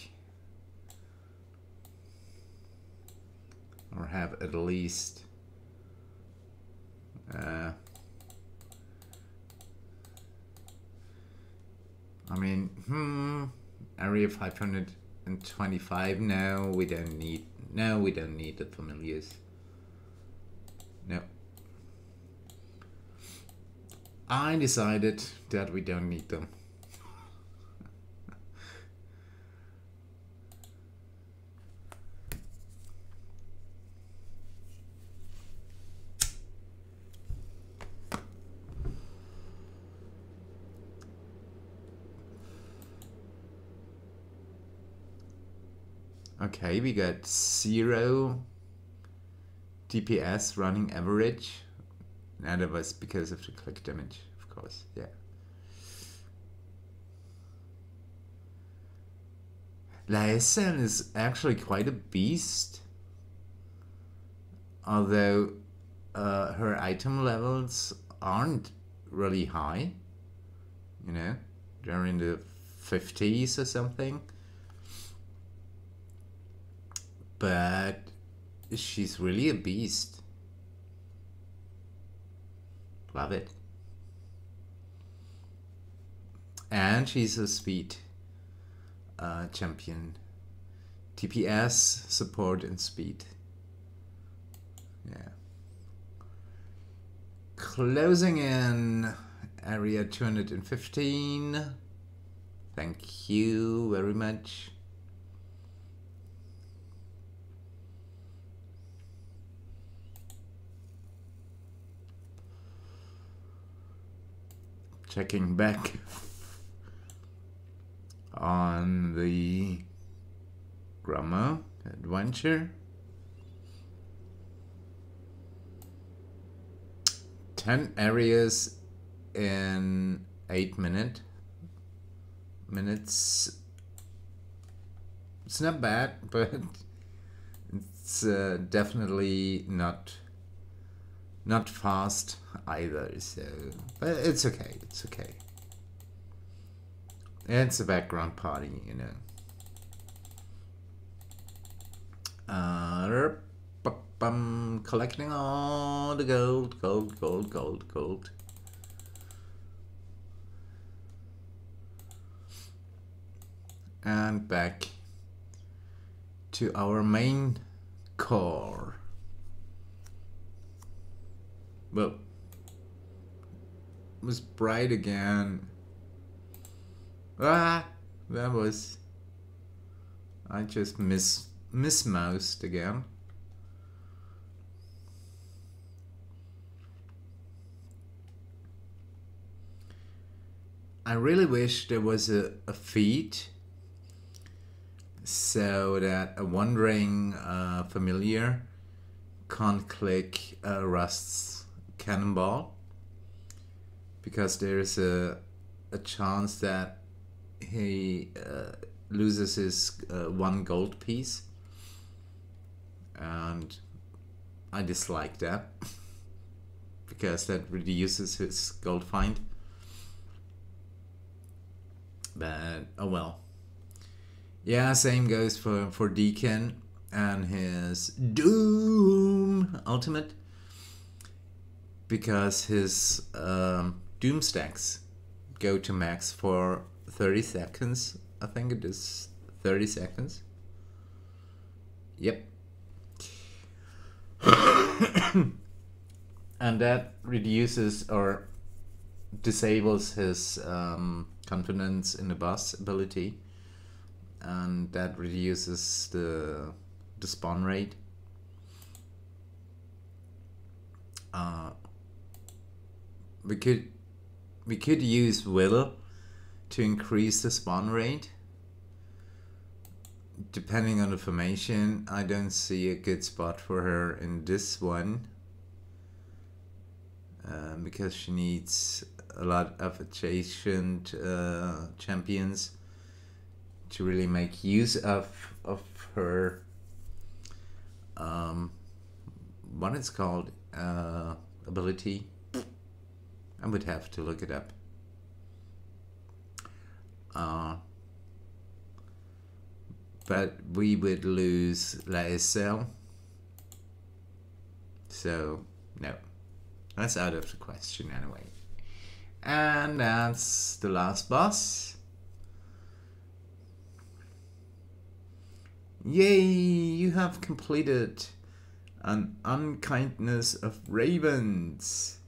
or have at least uh, I mean hmm area 525 now we don't need no we don't need the familiars no. I decided that we don't need them. Okay, we got zero DPS running average. And that was because of the click damage, of course, yeah. Laessen is actually quite a beast. Although uh, her item levels aren't really high. You know, they're in the 50s or something. But she's really a beast. Love it. And she's a speed uh, champion. TPS, support, and speed. Yeah. Closing in area 215. Thank you very much. Checking back on the Gromma adventure. 10 areas in 8 minute minutes it's not bad but it's uh, definitely not not fast either, so but it's okay. It's okay. It's a background party, you know. Uh, I'm collecting all the gold, gold, gold, gold, gold. And back to our main core. Well, was bright again. Ah, that was. I just miss mismoused again. I really wish there was a, a feed so that a wandering uh, familiar can't click uh, Rust's cannonball because there's a, a chance that he uh, loses his uh, one gold piece. And I dislike that because that reduces his gold find. But oh well. Yeah same goes for for Deacon and his Doom ultimate because his um, Doom stacks go to max for 30 seconds. I think it is 30 seconds. Yep. And that reduces or disables his um, confidence in the boss ability. And that reduces the the spawn rate. Uh, we could we could use will to increase the spawn rate depending on the formation I don't see a good spot for her in this one um, because she needs a lot of adjacent uh, champions to really make use of of her um, what it's called uh, ability. I would have to look it up. Uh, but we would lose Lae'zel. So, no. That's out of the question anyway. And that's the last boss. Yay, you have completed an unkindness of ravens.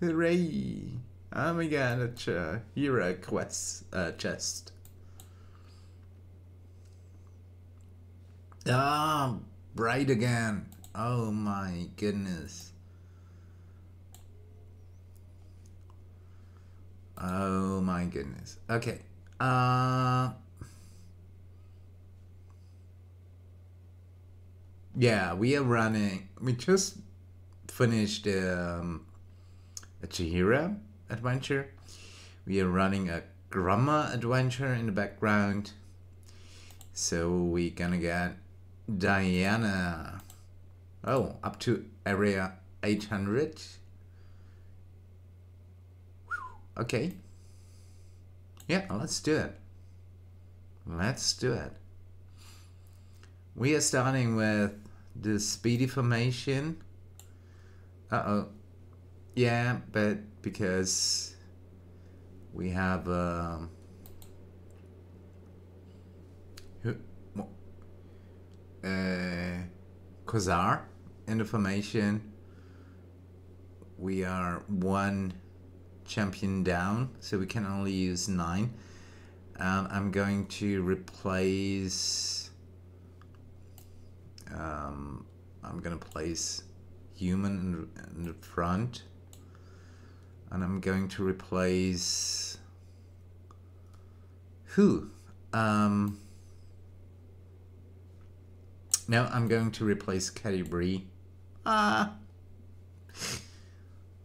Hooray! I'm again at a hero quest uh, chest. Ah, bright again. Oh my goodness. Oh my goodness. Okay. Uh Yeah, we are running. We just finished um, a Jaheira adventure. We are running a Gromma adventure in the background. So we're gonna get Diana. Oh, up to area 800. Okay. Yeah, let's do it. Let's do it. We are starting with the speedy formation. Uh-oh. Yeah, but because we have um uh, in the formation. We are one champion down, so we can only use nine. Um, I'm going to replace. Um, I'm gonna place Hew Maan in the front, and I'm going to replace who. Um, now I'm going to replace Catti-brie. Ah,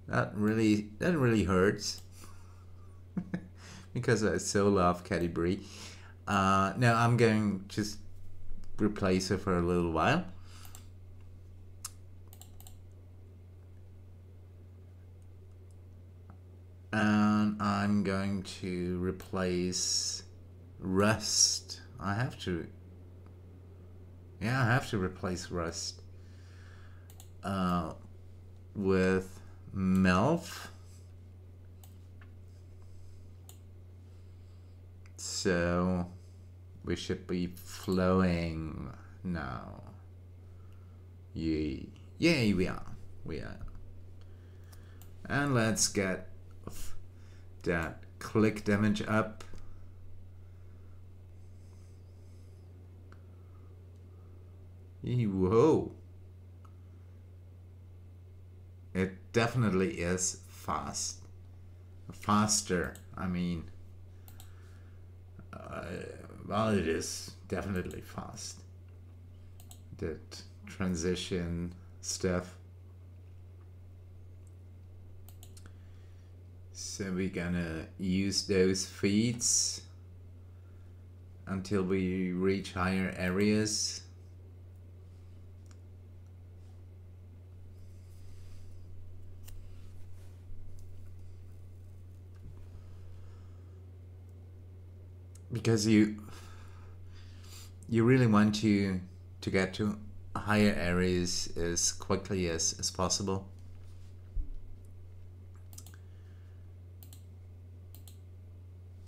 that really that really hurts because I so love Catti-brie. Uh, now I'm going to just replace her for a little while. And I'm going to replace Rust. I have to yeah, I have to replace Rust uh, with Melf. So we should be flowing now. Yay. Yay, we are. We are. And let's get that click damage up. Whoa. It definitely is fast. Faster, I mean, uh, well, it is definitely fast. That transition stuff. So we're gonna use those feeds until we reach higher areas. Because you you really want to to get to higher areas as quickly as, as possible.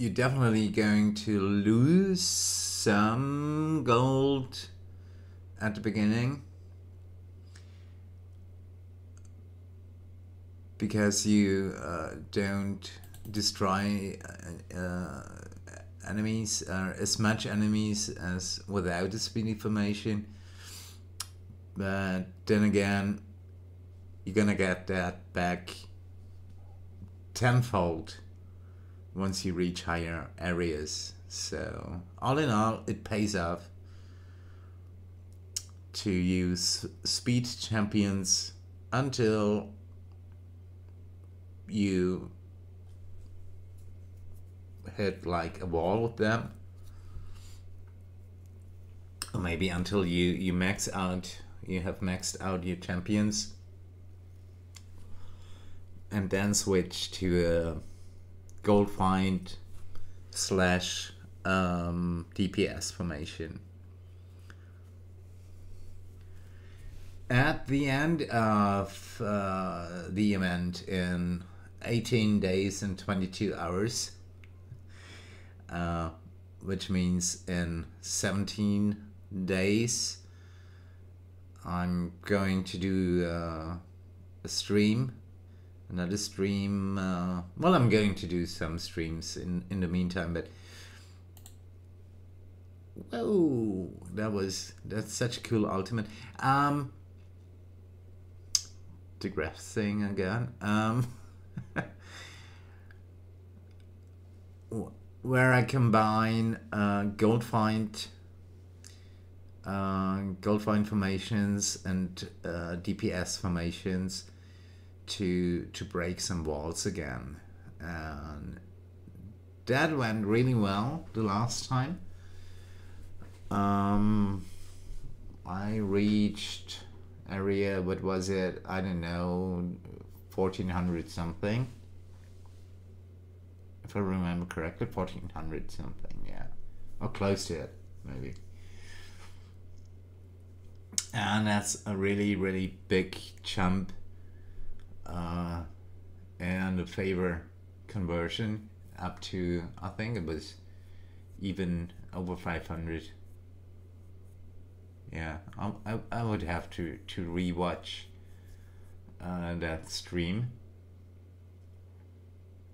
You're definitely going to lose some gold at the beginning. Because you uh, don't destroy uh, uh, enemies uh, as much enemies as without the speedy formation but then again you're gonna get that back tenfold once you reach higher areas. So all in all it pays off to use speed champions until you hit like a wall with them. Or maybe until you you max out you have maxed out your champions. And then switch to a gold find slash um, DPS formation. At the end of uh, the event in 18 days and 22 hours, uh, which means in 17 days, I'm going to do uh, a stream, another stream. Uh, well, I'm going to do some streams in in the meantime, but whoa, that was that's such a cool ultimate. Um, digressing again. Um, where I combine uh, gold find uh, gold find formations and uh, DPS formations to to break some walls again. And that went really well the last time. Um, I reached area, what was it? I don't know, 1400 something. If I remember correctly, 1400 something, yeah. Or close to it, maybe and that's a really really big jump uh, and a favor conversion up to I think it was even over 500 yeah I, I, I would have to to rewatch uh, that stream.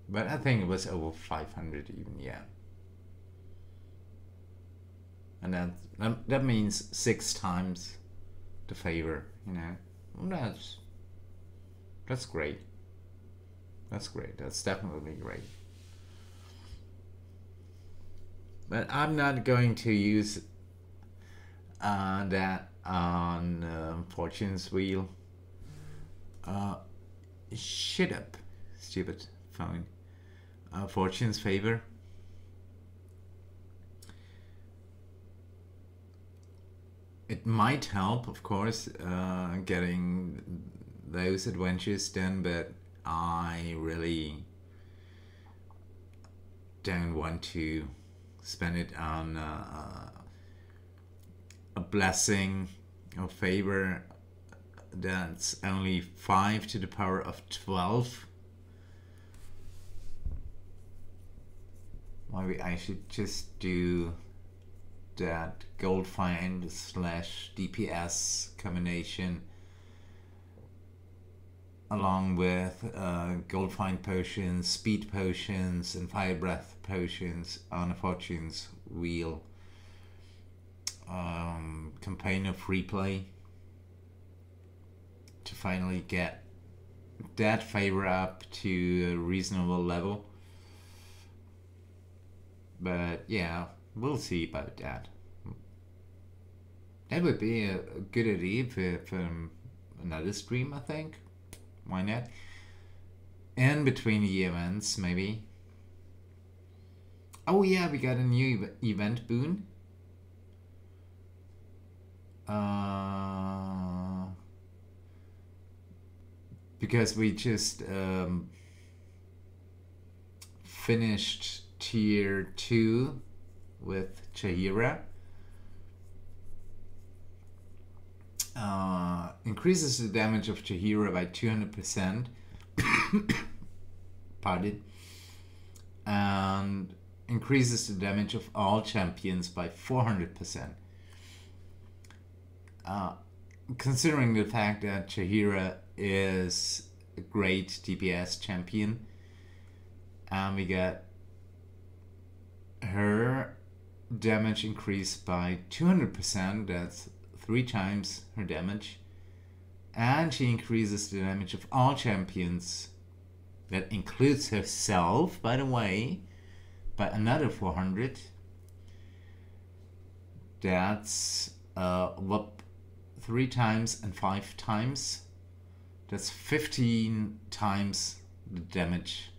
But I think it was over 500 even yeah. And that that, that means six times the favor, you know. That's that's great. That's great. That's definitely great. But I'm not going to use uh, that on uh, Fortune's wheel. Uh, shut up, stupid phone. Uh, Fortune's favor. it might help, of course, uh, getting those adventures done, but I really don't want to spend it on uh, a blessing or favor that's only 5 to the power of 12. Maybe I should just do that gold find slash DPS combination along with uh, gold find potions, speed potions, and fire breath potions on a fortune's wheel. Um, campaign of free play to finally get that favor up to a reasonable level. But yeah, we'll see about that. That would be a, a good idea for, for another stream, I think. Why not? And between the events, maybe. Oh yeah, we got a new ev- event boon. Uh, because we just um, finished tier 2 with Jaheira. Uh, increases the damage of Jaheira by 200%. Pardon. And increases the damage of all champions by 400%. Uh, considering the fact that Jaheira is a great DPS champion, and we get her damage increased by 200%, that's three times her damage, and she increases the damage of all champions, that includes herself, by the way, by another 400. That's uh, what three times and five times. That's 15 times the damage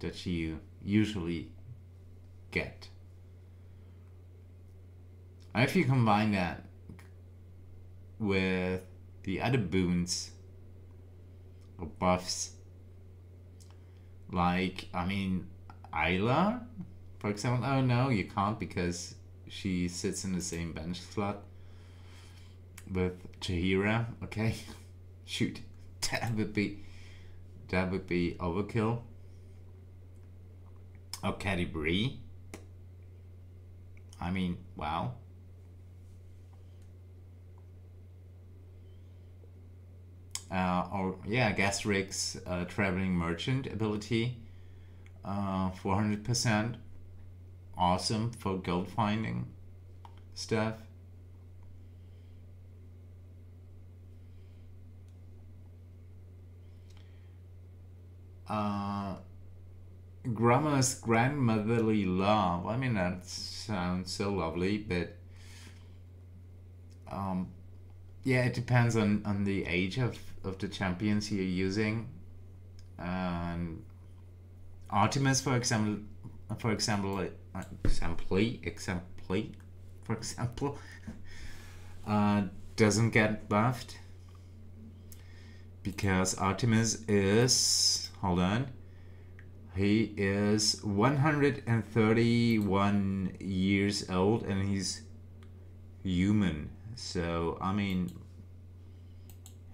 that you usually get. And if you combine that with the other boons or buffs, like, I mean, Ayla, for example, oh no, you can't because she sits in the same bench slot with Jaheira, okay? Shoot, that would be that would be overkill. Oh, Catti-brie. I mean, wow. Uh, or yeah, Gastric's uh, traveling merchant ability, uh, 400%. Awesome for gold finding stuff. uh, Gromma's grandmotherly love. I mean, that sounds so lovely, but um, yeah, it depends on, on the age of, of the champions you're using. And Artemis, for example, for example, example, exempli, for example, uh, doesn't get buffed because Artemis is hold on he is 131 years old and he's human so i mean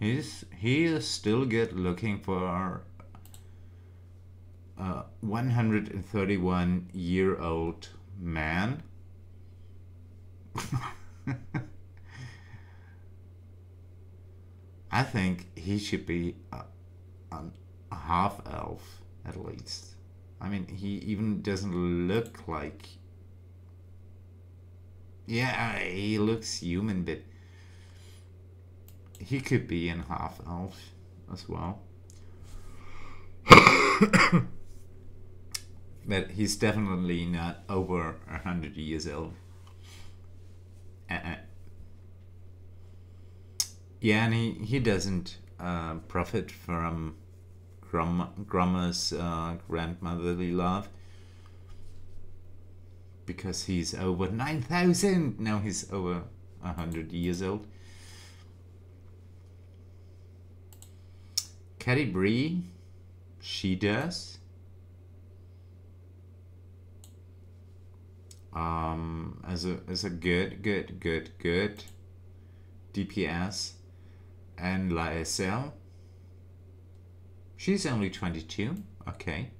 he's he is still good looking for a 131 year old man I think he should be a, a, a half elf at least. I mean, he even doesn't look like. Yeah, he looks human, but he could be in half elf as well. but he's definitely not over a hundred years old. Uh-uh. Yeah, and he, he doesn't uh, profit from Grom- Gromma's uh, grandmotherly love because he's over 9,000. Now he's over 100 years old. Catti-brie, she does. Um, as a as a good good good good DPS and Lae'zel. She's only 22. Okay.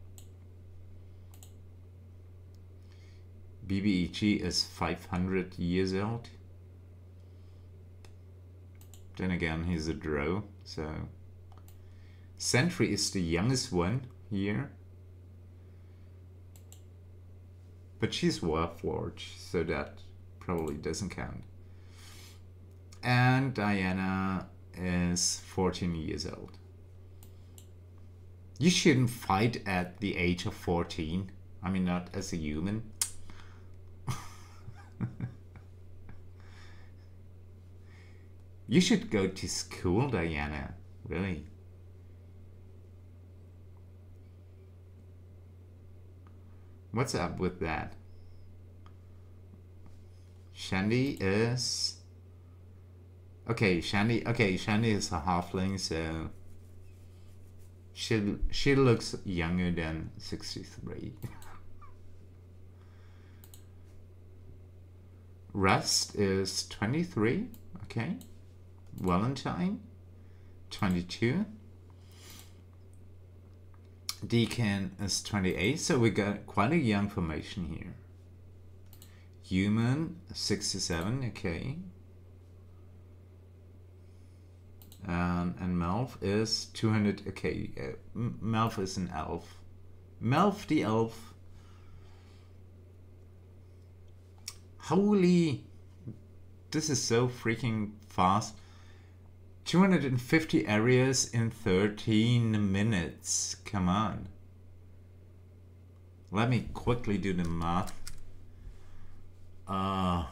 BBEG is 500 years old. Then again, he's a drow, so... Sentry is the youngest one here. But she's Warforged, so that probably doesn't count. And Diana is 14 years old. You shouldn't fight at the age of 14. I mean, not as a human. you should go to school, Diana. Really. What's up with that? Shandie is... Okay, Shandie... Okay, Shandie is a halfling, so... She, she looks younger than 63. Rust is 23. Okay. Valentine, 22. Deacon is 28, so we got quite a young formation here. Hew Maan, 67, okay. Um, and Melf is 200, okay. Uh, Melf is an elf. Melf the elf. Holy, this is so freaking fast. 250 areas in 13 minutes. Come on. Let me quickly do the math. Uh,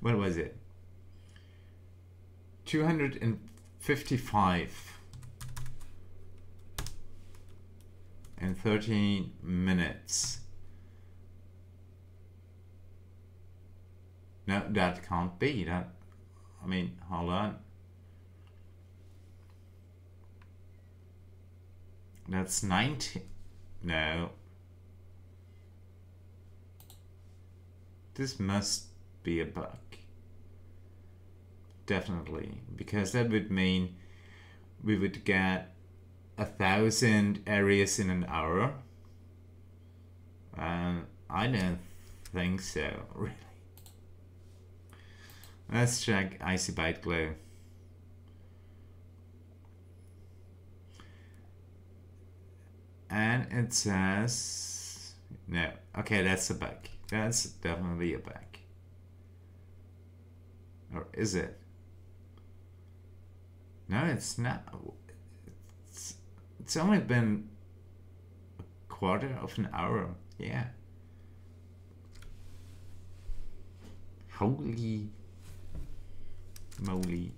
what was it? 255 in 13 minutes. No, that can't be. That I mean, hold on. That's 90. No. This must be a bug. Definitely. Because that would mean we would get a thousand areas in an hour. And I don't think so, really. Let's check Icy Byteglow. And it says, no, okay, that's a bug. That's definitely a bug. Or is it? No, it's not. It's, it's only been a quarter of an hour. Yeah. Holy moly.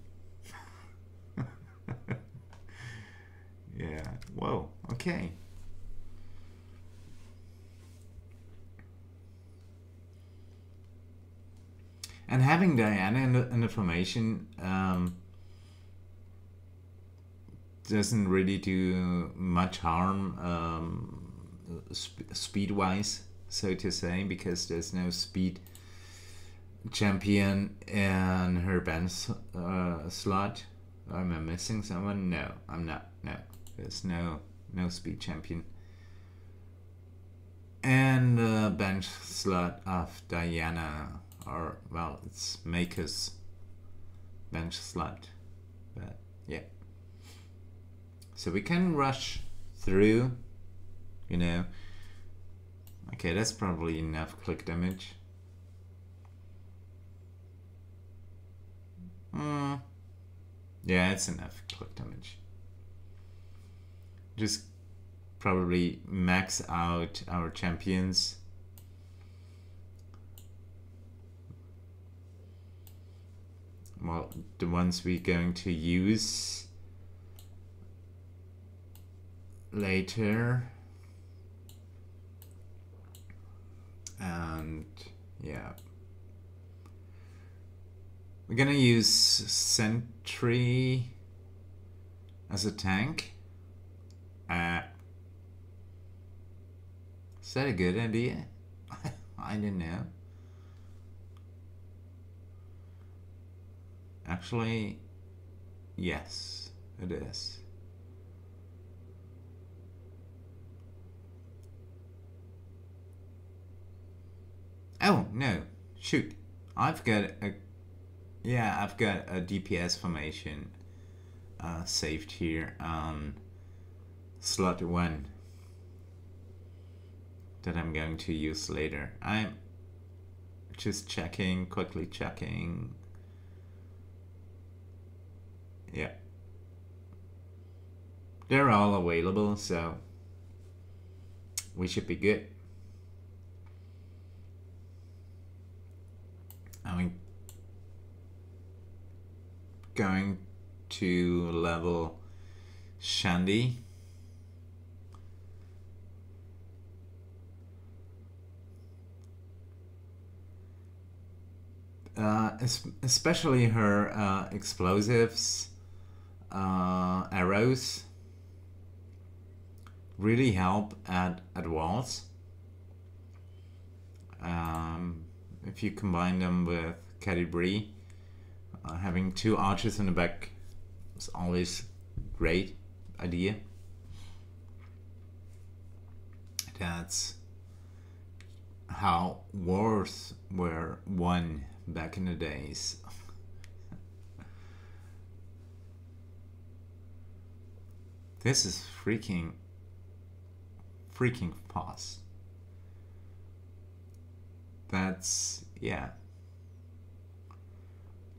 yeah. Whoa. Okay. And having Diana in the, in the formation um, doesn't really do much harm um, sp speed wise, so to say, because there's no speed champion in her bench uh, slot. Am I missing someone? No, I'm not. No, there's no no speed champion. And the bench slot of Diana, or well, it's Maker's bench slot. But yeah. So we can rush through, you know. Okay, that's probably enough click damage. Mm. Yeah, it's enough click damage. Just probably max out our champions. Well, the ones we're going to use later. And yeah. We're gonna use Sentry as a tank. Uh, is that a good idea? I don't know. Actually, yes, it is. Oh, no. Shoot. I've got a yeah, I've got a DPS formation uh, saved here on slot 1 that I'm going to use later. I'm just checking, quickly checking. Yeah. They're all available, so we should be good. I mean, going to level Shandie. Uh, especially her uh, explosives, uh, arrows, really help at, at walls. Um, if you combine them with Catti-brie, uh, having two archers in the back is always great idea. That's how wars were won back in the days. this is freaking freaking fast. That's yeah.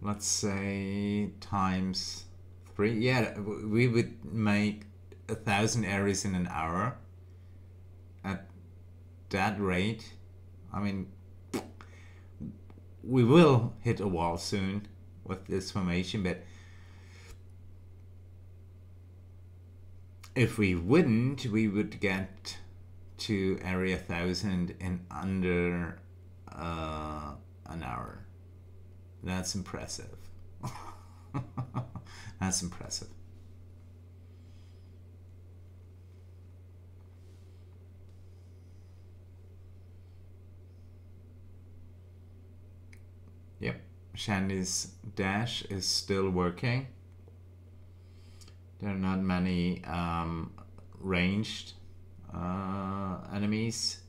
Let's say times three. Yeah, we would make a thousand areas in an hour. At that rate, I mean, we will hit a wall soon with this formation, but if we wouldn't, we would get to area 1000 in under uh, an hour. That's impressive. That's impressive. Yep, Shandie's dash is still working. There are not many um, ranged uh, enemies.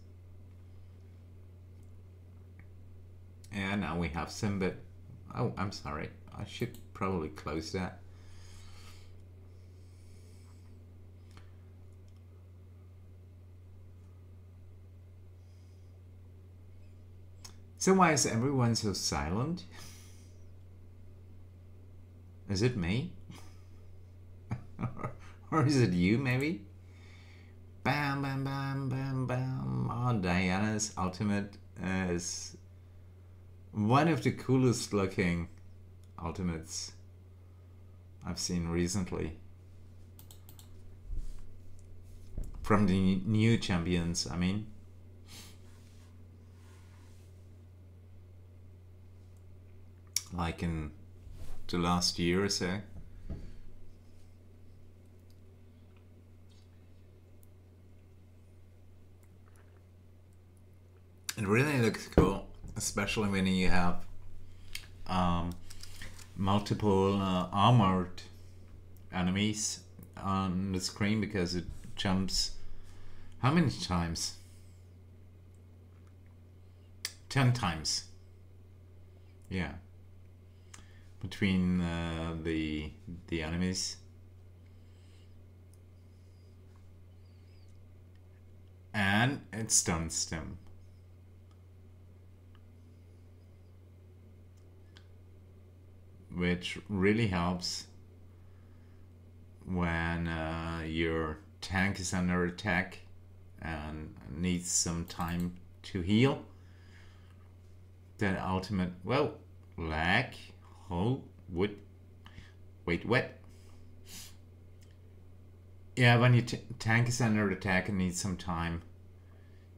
And now we have some, but oh, I'm sorry. I should probably close that. So why is everyone so silent? Is it me? or is it you, maybe? Bam, bam, bam, bam, bam. Oh, Diana's ultimate is one of the coolest looking ultimates I've seen recently. From the new champions, I mean. like in the last year or so. It really looks cool, especially when you have um, multiple uh, armored enemies on the screen because it jumps how many times? 10 times. Yeah between uh, the the enemies. And it stuns them. Which really helps when uh, your tank is under attack and needs some time to heal. That ultimate, well, lag Oh, wood. Wait, what? Yeah, when your tank is under attack and needs some time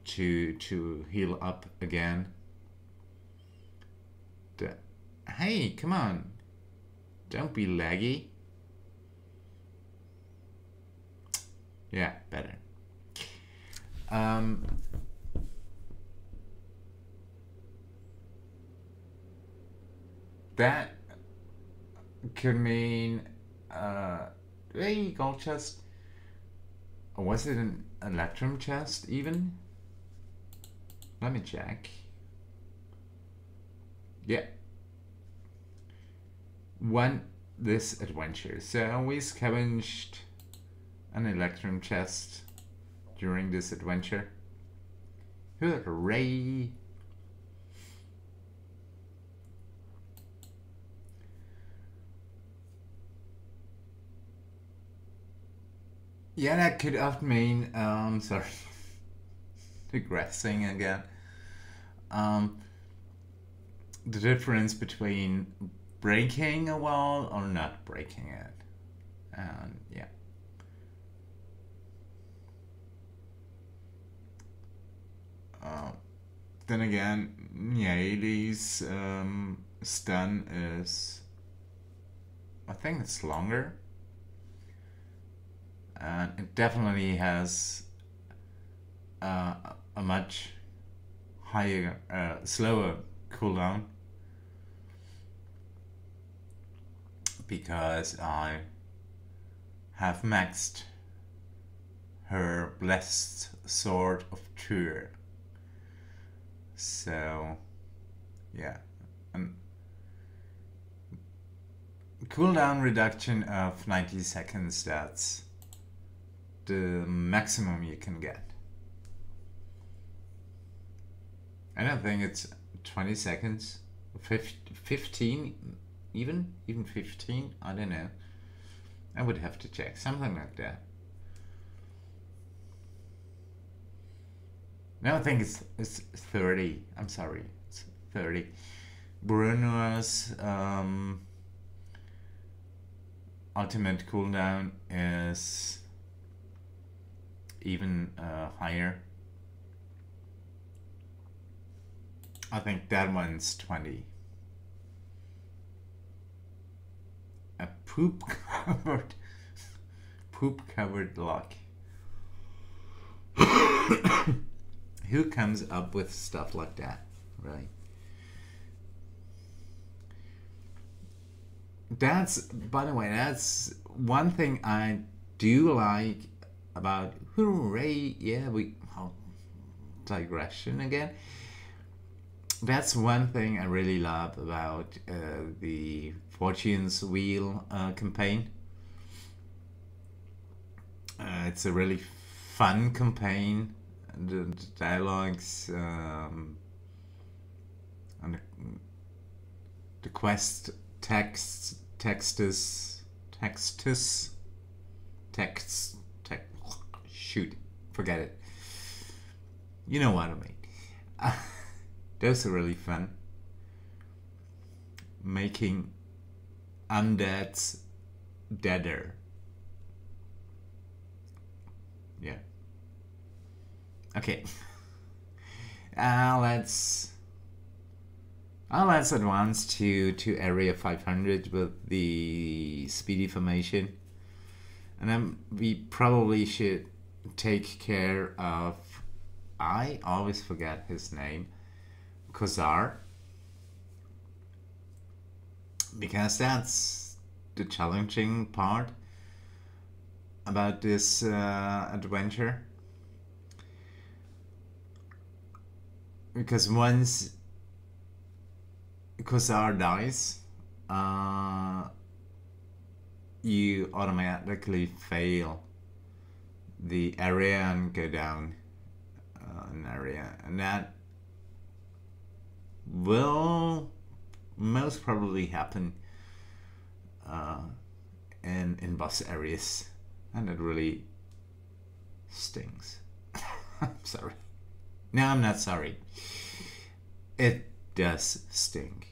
to to heal up again. The, hey, come on. Don't be laggy. Yeah, better. Um, that could mean uh, a gold chest. Was it an electrum chest even? Let me check. Yeah. One this adventure. So we scavenged an electrum chest during this adventure. Hooray! Yeah, that could have mean, um, sorry, digressing again. Um, the difference between breaking a wall or not breaking it. And yeah. Uh, then again, Yali's um, stun is, I think it's longer. And it definitely has uh, a much higher, uh, slower cooldown. Because I have maxed her blessed sword of Tyr. So, yeah. Um, cooldown reduction of 90 seconds, that's the maximum you can get. I don't think it's 20 seconds, 15 even, even 15, I don't know. I would have to check, something like that. No, I think it's it's 30. I'm sorry, it's 30. Bruenor's um, ultimate cooldown is even uh, higher. I think that one's 20. A poop covered poop covered lock. Who comes up with stuff like that, right? That's, by the way, that's one thing I do like about hooray, yeah, we, digression again. That's one thing I really love about uh, the Fortune's Wheel uh, campaign. Uh, it's a really fun campaign. The, the dialogues um, and the, the quest texts textus textus texts text shoot forget it. You know what I mean. Those are really fun. Making undeads deader yeah Okay. Uh, let's uh, let's advance to to area 500 with the speedy formation, and then we probably should take care of. I always forget his name, Kozar, because that's the challenging part about this uh, adventure. Because once Kozar dies, uh, you automatically fail the area and go down uh, an area, and that will most probably happen uh, in in boss areas, and it really stings. I'm sorry. No, I'm not sorry. It does sting.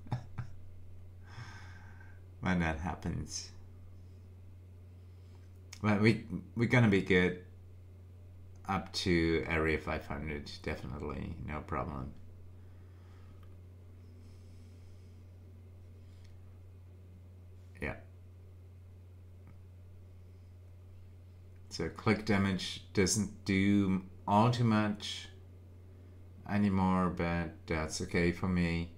when that happens. But we we're gonna be good up to area 500 definitely no problem so click damage doesn't do all too much anymore, but that's okay for me.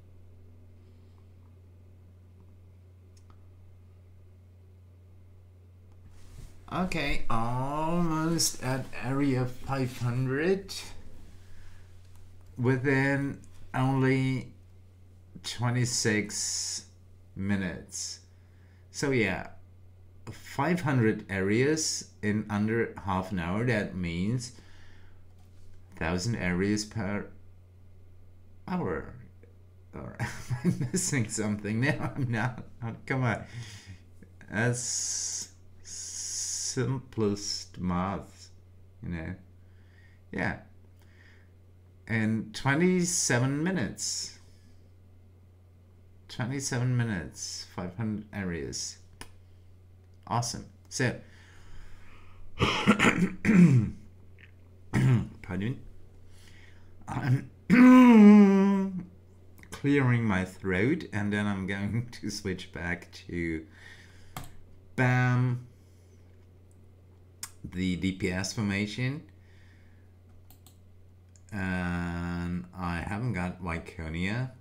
Okay, almost at area 500 within only 26 minutes. So yeah, 500 areas in under half an hour. That means thousand areas per hour. Or am I missing something? No, I'm not. Oh, come on. That's simplest math, you know. Yeah. And 27 minutes. 27 minutes, 500 areas. Awesome. So, pardon. I'm clearing my throat and then I'm going to switch back to BAM, the DPS formation. And I haven't got Viconia.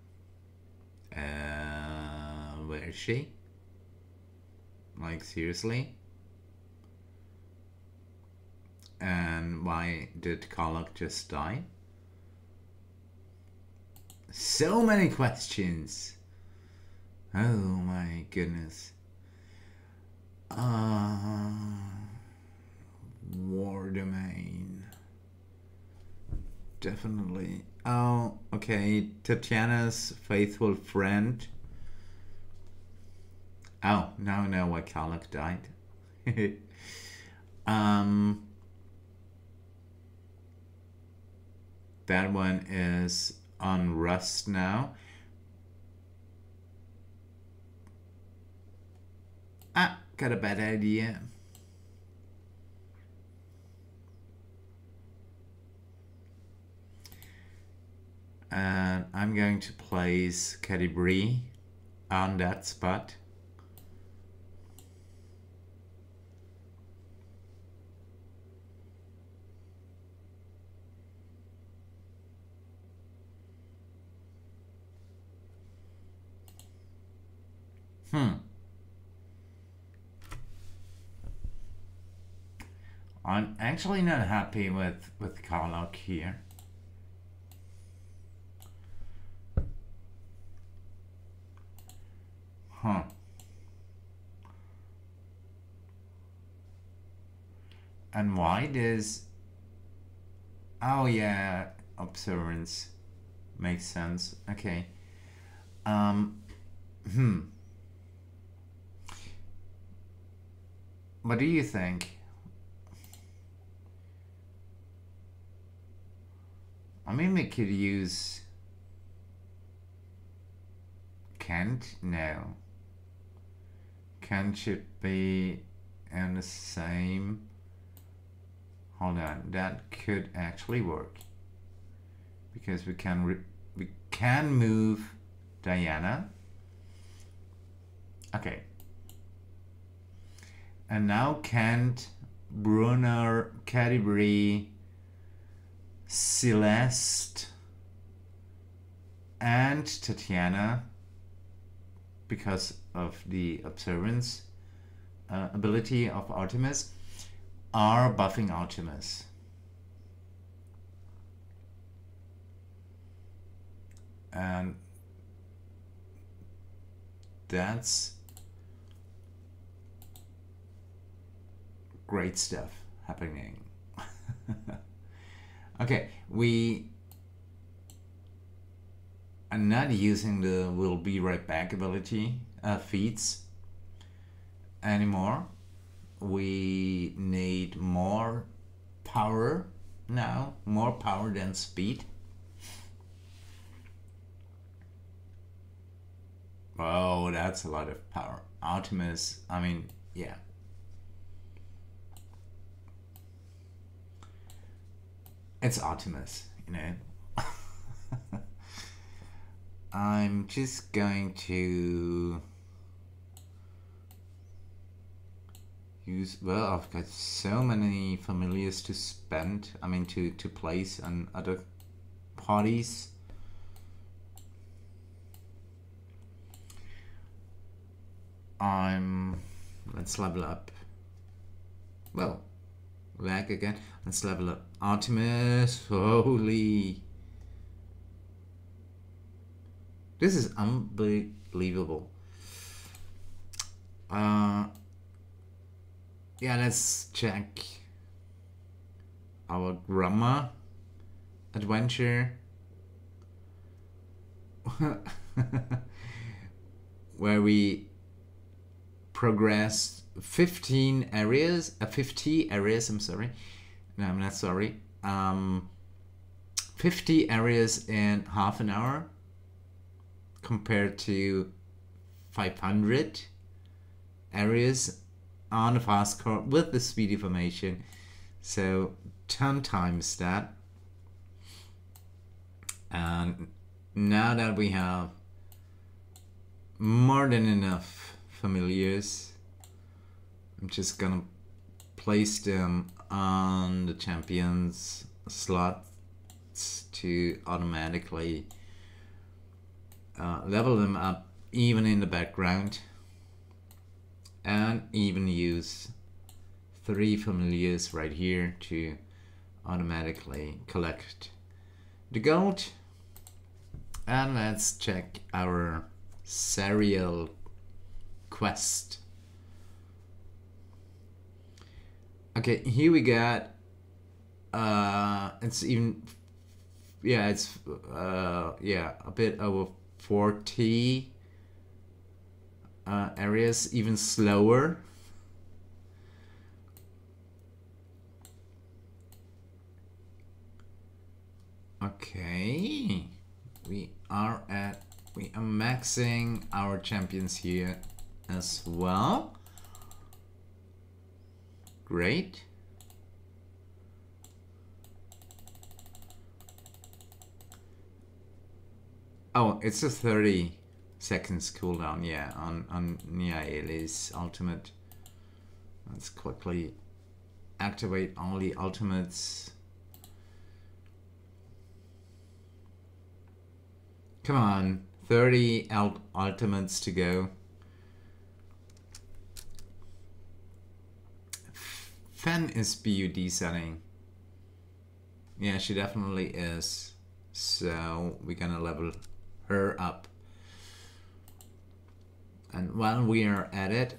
Uh, where is she? Like, seriously? And why did Karlach just die? So many questions. Oh my goodness. Uh, war domain. Definitely. Oh, okay. Tatyana's faithful friend. Oh, now I know why Karlach died. um, that one is on Rust now. Ah, got a bad idea. And I'm going to place Catti-brie on that spot. Hmm. I'm actually not happy with, with Karlach here. Huh. And why does... Oh yeah, observance. Makes sense. Okay. Um, hmm. What do you think? I mean, we could use Kent. No. Kent should be in the same. Hold on, that could actually work because we can we can move Diana. Okay, and now Kent, Bruenor, Catti-brie, Celeste, and Tatyana, because of the observance uh, ability of Artemis, are buffing Artemis. And that's great stuff happening. okay, we are not using the will be right back ability uh, feats anymore. We need more power now, more power than speed. Oh, that's a lot of power. Artemis, I mean, yeah. It's Artemis, you know. I'm just going to use well I've got so many familiars to spend I mean to to place on other parties I'm let's level up well lag again. Let's level up. Artemis, holy. This is unbelievable. Uh, yeah, let's check our Gromma adventure. Where we progress 15 areas, uh, 50 areas, I'm sorry. No, I'm not sorry. Um, 50 areas in half an hour compared to 500 areas on a fast car with the speedy formation. So 10 times that. And now that we have more than enough familiars, I'm just gonna place them on the champions slots to automatically uh, level them up even in the background and even use three familiars right here to automatically collect the gold. And let's check our serial quest okay here we got uh it's even yeah it's uh yeah a bit over 40 uh, areas even slower. Okay we are at we are maxing our champions here as well great Oh, it's a 30 seconds cooldown, yeah, on, on Nayeli's ultimate. Let's quickly activate all the ultimates. Come on, 30 ultimates to go. Fen is BUD setting. Yeah, she definitely is. So we're gonna level her up. And while we are at it,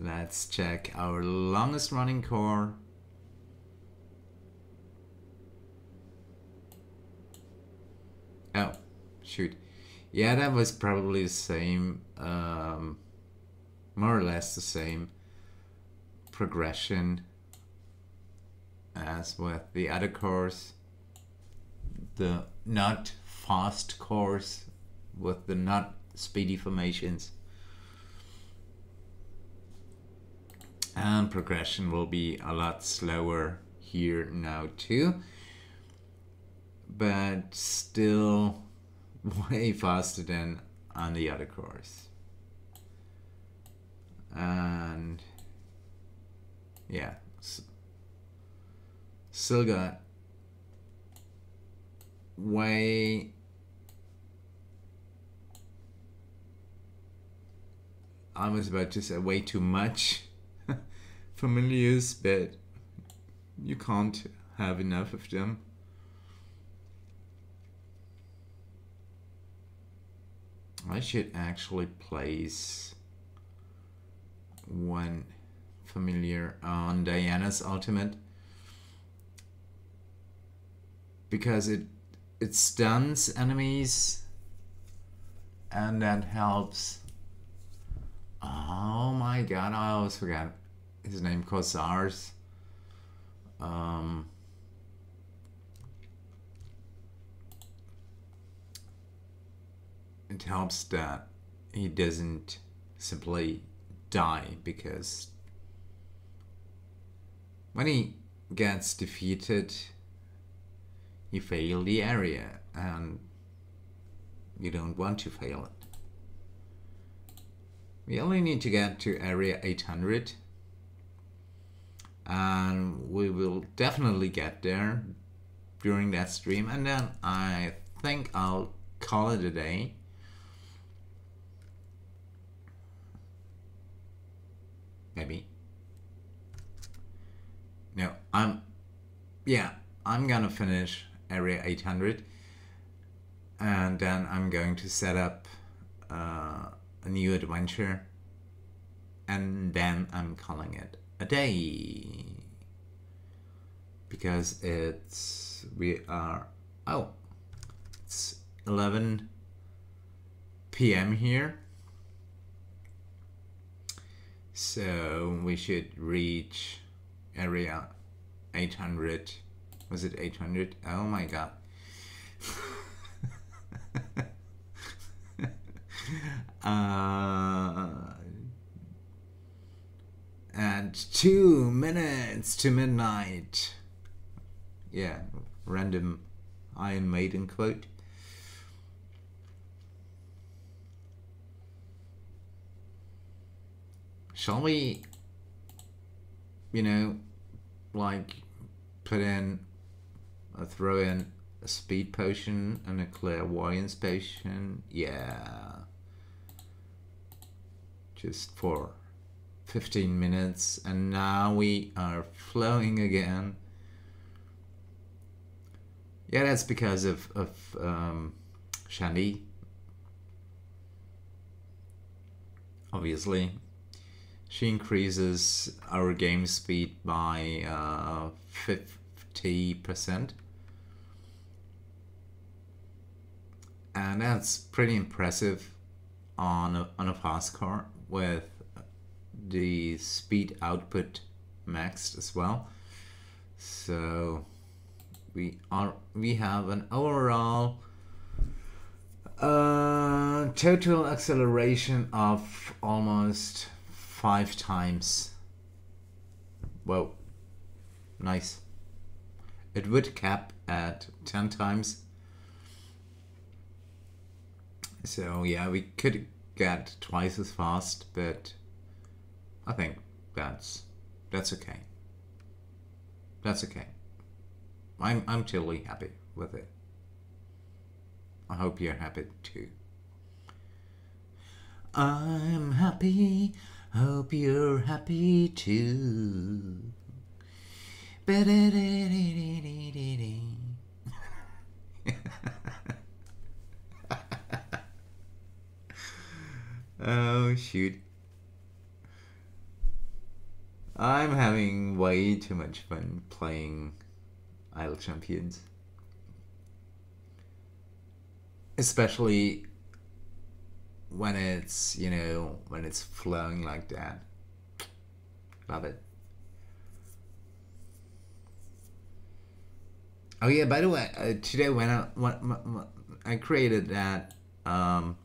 let's check our longest running core. Oh, shoot. Yeah, that was probably the same, um, more or less the same progression as with the other course. The not fast course with the not speedy formations. And progression will be a lot slower here now too. But still way faster than on the other course. And yeah, still got way I was about to say way too much familiars, but you can't have enough of them. I should actually place one familiar on Diana's ultimate because it it stuns enemies and that helps Oh my god, I always forgot his name, Cosars. Um, it helps that he doesn't simply die because when he gets defeated, he fail the area and you don't want to fail it. We only need to get to area 800 and we will definitely get there during that stream and then I think I'll call it a day. Maybe. No, I'm, yeah, I'm gonna finish area 800 and then I'm going to set up uh, a new adventure and then I'm calling it a day because it's we are oh it's 11 p.m. here so we should reach area 800 was it 800 oh my god Uh, and two minutes to midnight. Yeah, random Iron Maiden quote. Shall we, you know, like put in, throw in a speed potion and a clairvoyance potion? Yeah. Just for 15 minutes and now we are flowing again. Yeah, that's because of, of um, Shandie. Obviously. She increases our game speed by uh, 50%. And that's pretty impressive on a, on a fast car with the speed output maxed as well. So we are we have an overall uh, total acceleration of almost five times. Well, nice. It would cap at 10 times. So yeah, we could get twice as fast, but I think that's that's okay. That's okay. I'm I'm totally happy with it. I hope you're happy too. I'm happy Hope you're happy too. oh shoot. I'm having way too much fun playing Idle Champions. Especially when it's you know when it's flowing like that. Love it. Oh yeah by the way uh, today when I when, I created that um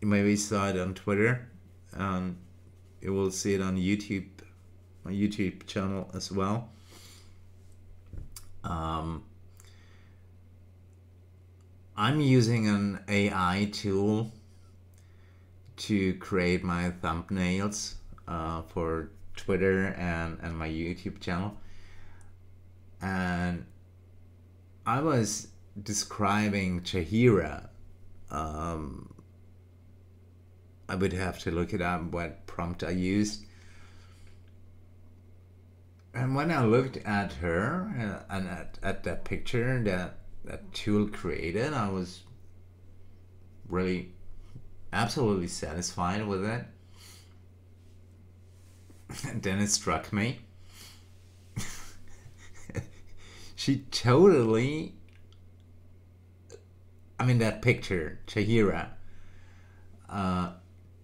you maybe saw it on Twitter um you will see it on YouTube my YouTube channel as well. Um I'm using an AI tool to create my thumbnails uh, for Twitter and, and my YouTube channel. And I was describing Jaheira. Um, I would have to look it up what prompt I used. And when I looked at her uh, and at, at that picture that that tool created. I was really absolutely satisfied with it. And then it struck me. she totally I mean that picture, Jaheira, uh,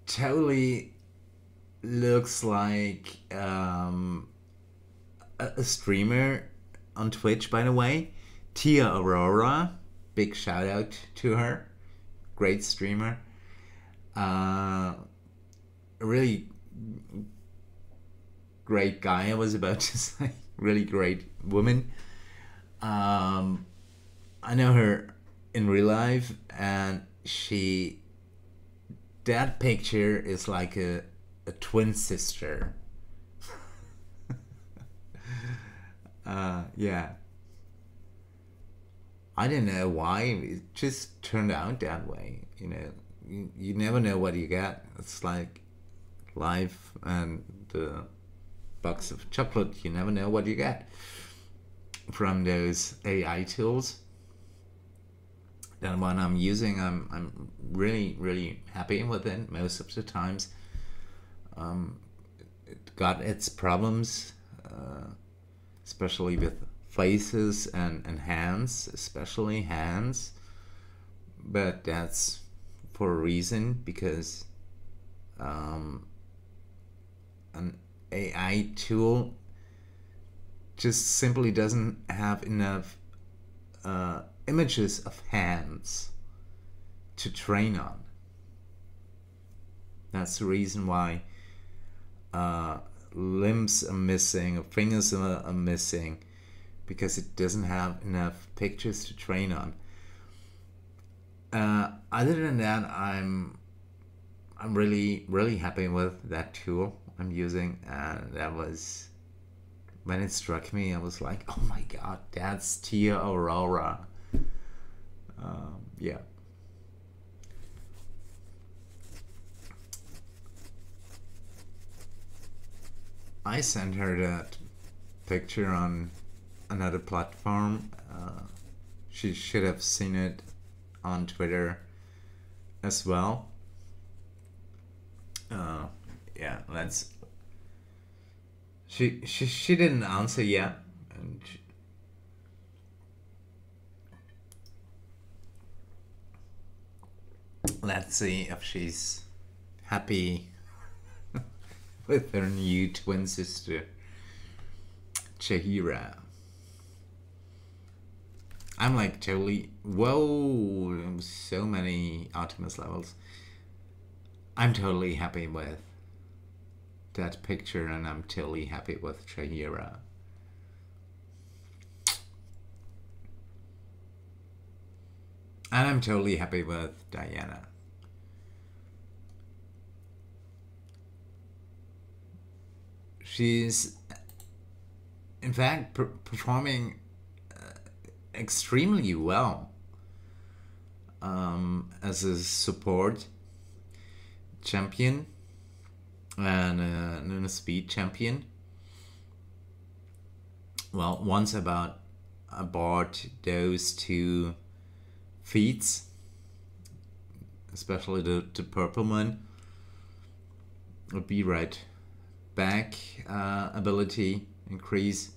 totally looks like um, a, a streamer on Twitch, by the way. Tia Aurora, big shout out to her, great streamer. Uh, really great guy, I was about to say, really great woman. Um, I know her in real life, and she, that picture is like a, a twin sister. uh, yeah I don't know why. It just turned out that way. You know, you, you never know what you get. It's like life and the box of chocolate. You never know what you get from those AI tools. The one I'm using, I'm I'm really really happy with it most of the times. Um, it got its problems, uh, especially with faces and, and hands, especially hands. But that's for a reason because um, an AI tool just simply doesn't have enough uh, images of hands to train on. That's the reason why uh, limbs are missing, or fingers are, are missing, because it doesn't have enough pictures to train on. Uh, other than that, I'm I'm really really happy with that tool I'm using, and that was when it struck me. I was like, oh my god, that's Tia Aurora. Um, yeah. I sent her that picture on another platform. Uh, she should have seen it on Twitter as well. Uh, yeah, let's. She she she didn't answer yet, and she, let's see if she's happy with her new twin sister, Jaheira. I'm like totally whoa, so many Artemis levels. I'm totally happy with that picture, and I'm totally happy with Jaheira. And I'm totally happy with Diana. She's, in fact, per performing extremely well um, as a support champion and, uh, and a speed champion. Well, once about aboard those two feats, especially the, the purple one, would be right back uh, ability increase.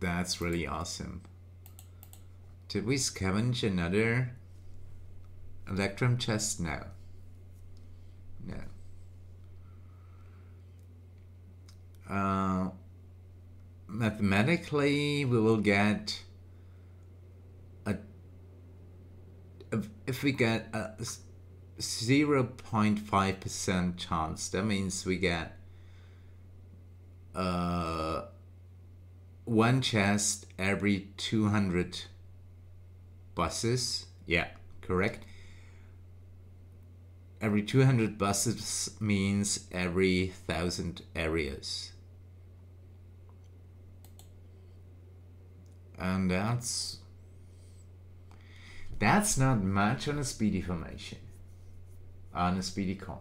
That's really awesome. Did we scavenge another Electrum chest? No. No. Uh, mathematically, we will get a if, if we get a 0.5% chance, that means we get uh, one chest every 200 buses. Yeah, correct. Every 200 buses means every thousand areas. And that's that's not much on a speedy formation. On a speedy car.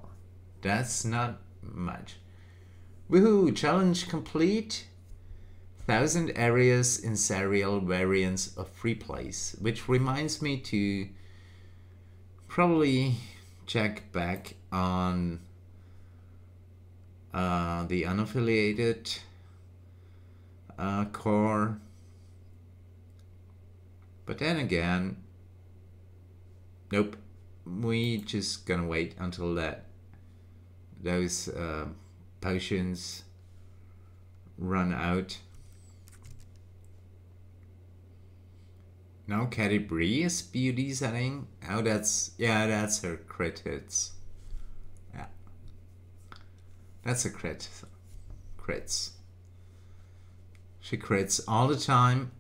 That's not much. Woohoo! Challenge complete. Thousand areas in serial variants of free place, which reminds me to probably check back on uh, the unaffiliated uh, core. But then again, nope. We just gonna wait until that those uh, potions run out. No, Catti-brie is BUD setting. Oh, that's yeah, that's her crit hits. Yeah, that's a crit. Crits. She crits all the time.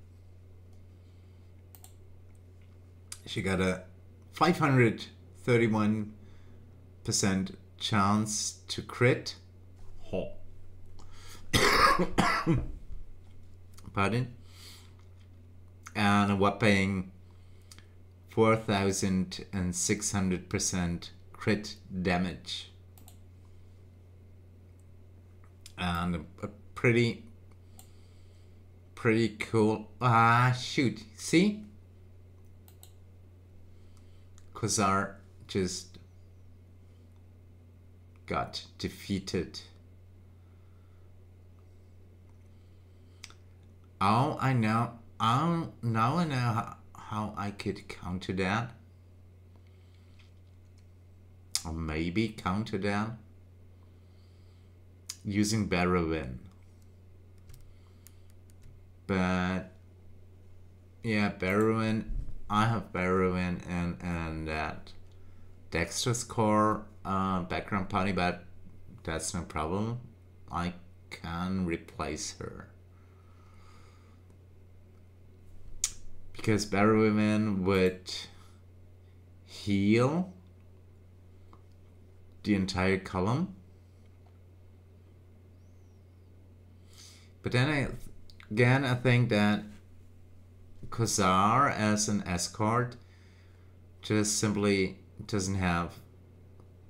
She got a 531 percent chance to crit. Pardon? And a whopping 4600% crit damage. And a, a pretty, pretty cool. Ah, shoot. See? Quasar just got defeated. Oh, I know. Um, now I know how, how I could counter that. Or maybe counter that. Using Barrowin. But yeah, Barrowin. I have Barrowin and and that Dexter's core uh, background party, but that's no problem. I can replace her. Because Barrowin would heal the entire column. But then I, again, I think that Quasar as an escort just simply doesn't have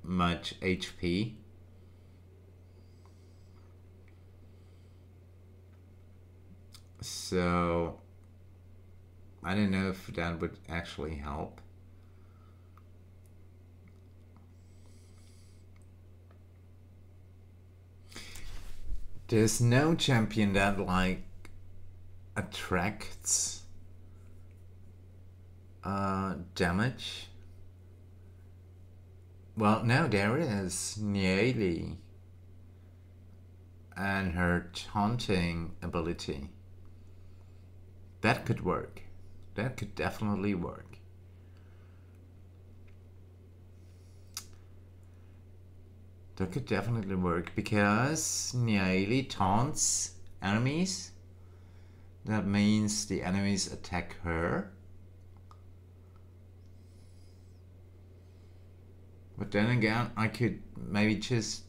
much HP. So I don't know if that would actually help. There's no champion that like attracts uh, damage. Well, no, there is Nayeli and her taunting ability. That could work. That could definitely work. That could definitely work because Nayeli taunts enemies. That means the enemies attack her. But then again, I could maybe just.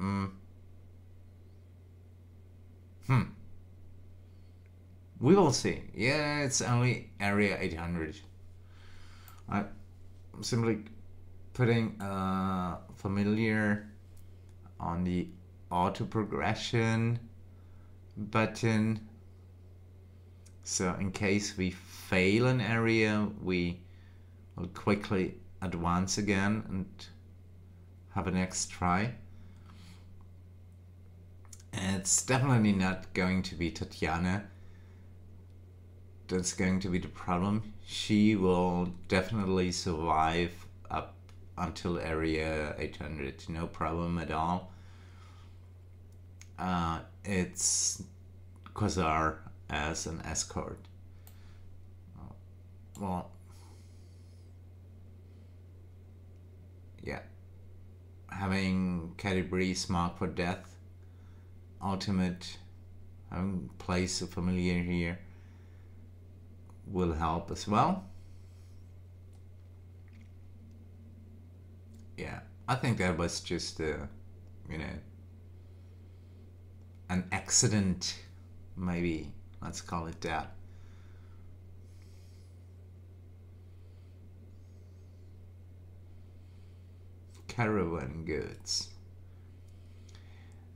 Mm, hmm. We will see. Yeah, it's only area 800. I'm simply putting a familiar on the auto progression button. So in case we fail an area, we will quickly advance again and have a next try. It's definitely not going to be Tatyana. That's going to be the problem. She will definitely survive up until area 800, no problem at all. Uh, it's Quasar as an escort. Well, yeah. Having Catti-brie Mark for Death, Ultimate, having place a familiar here will help as well. Yeah, I think that was just a, you know, an accident, maybe. Let's call it that. Caravan goods.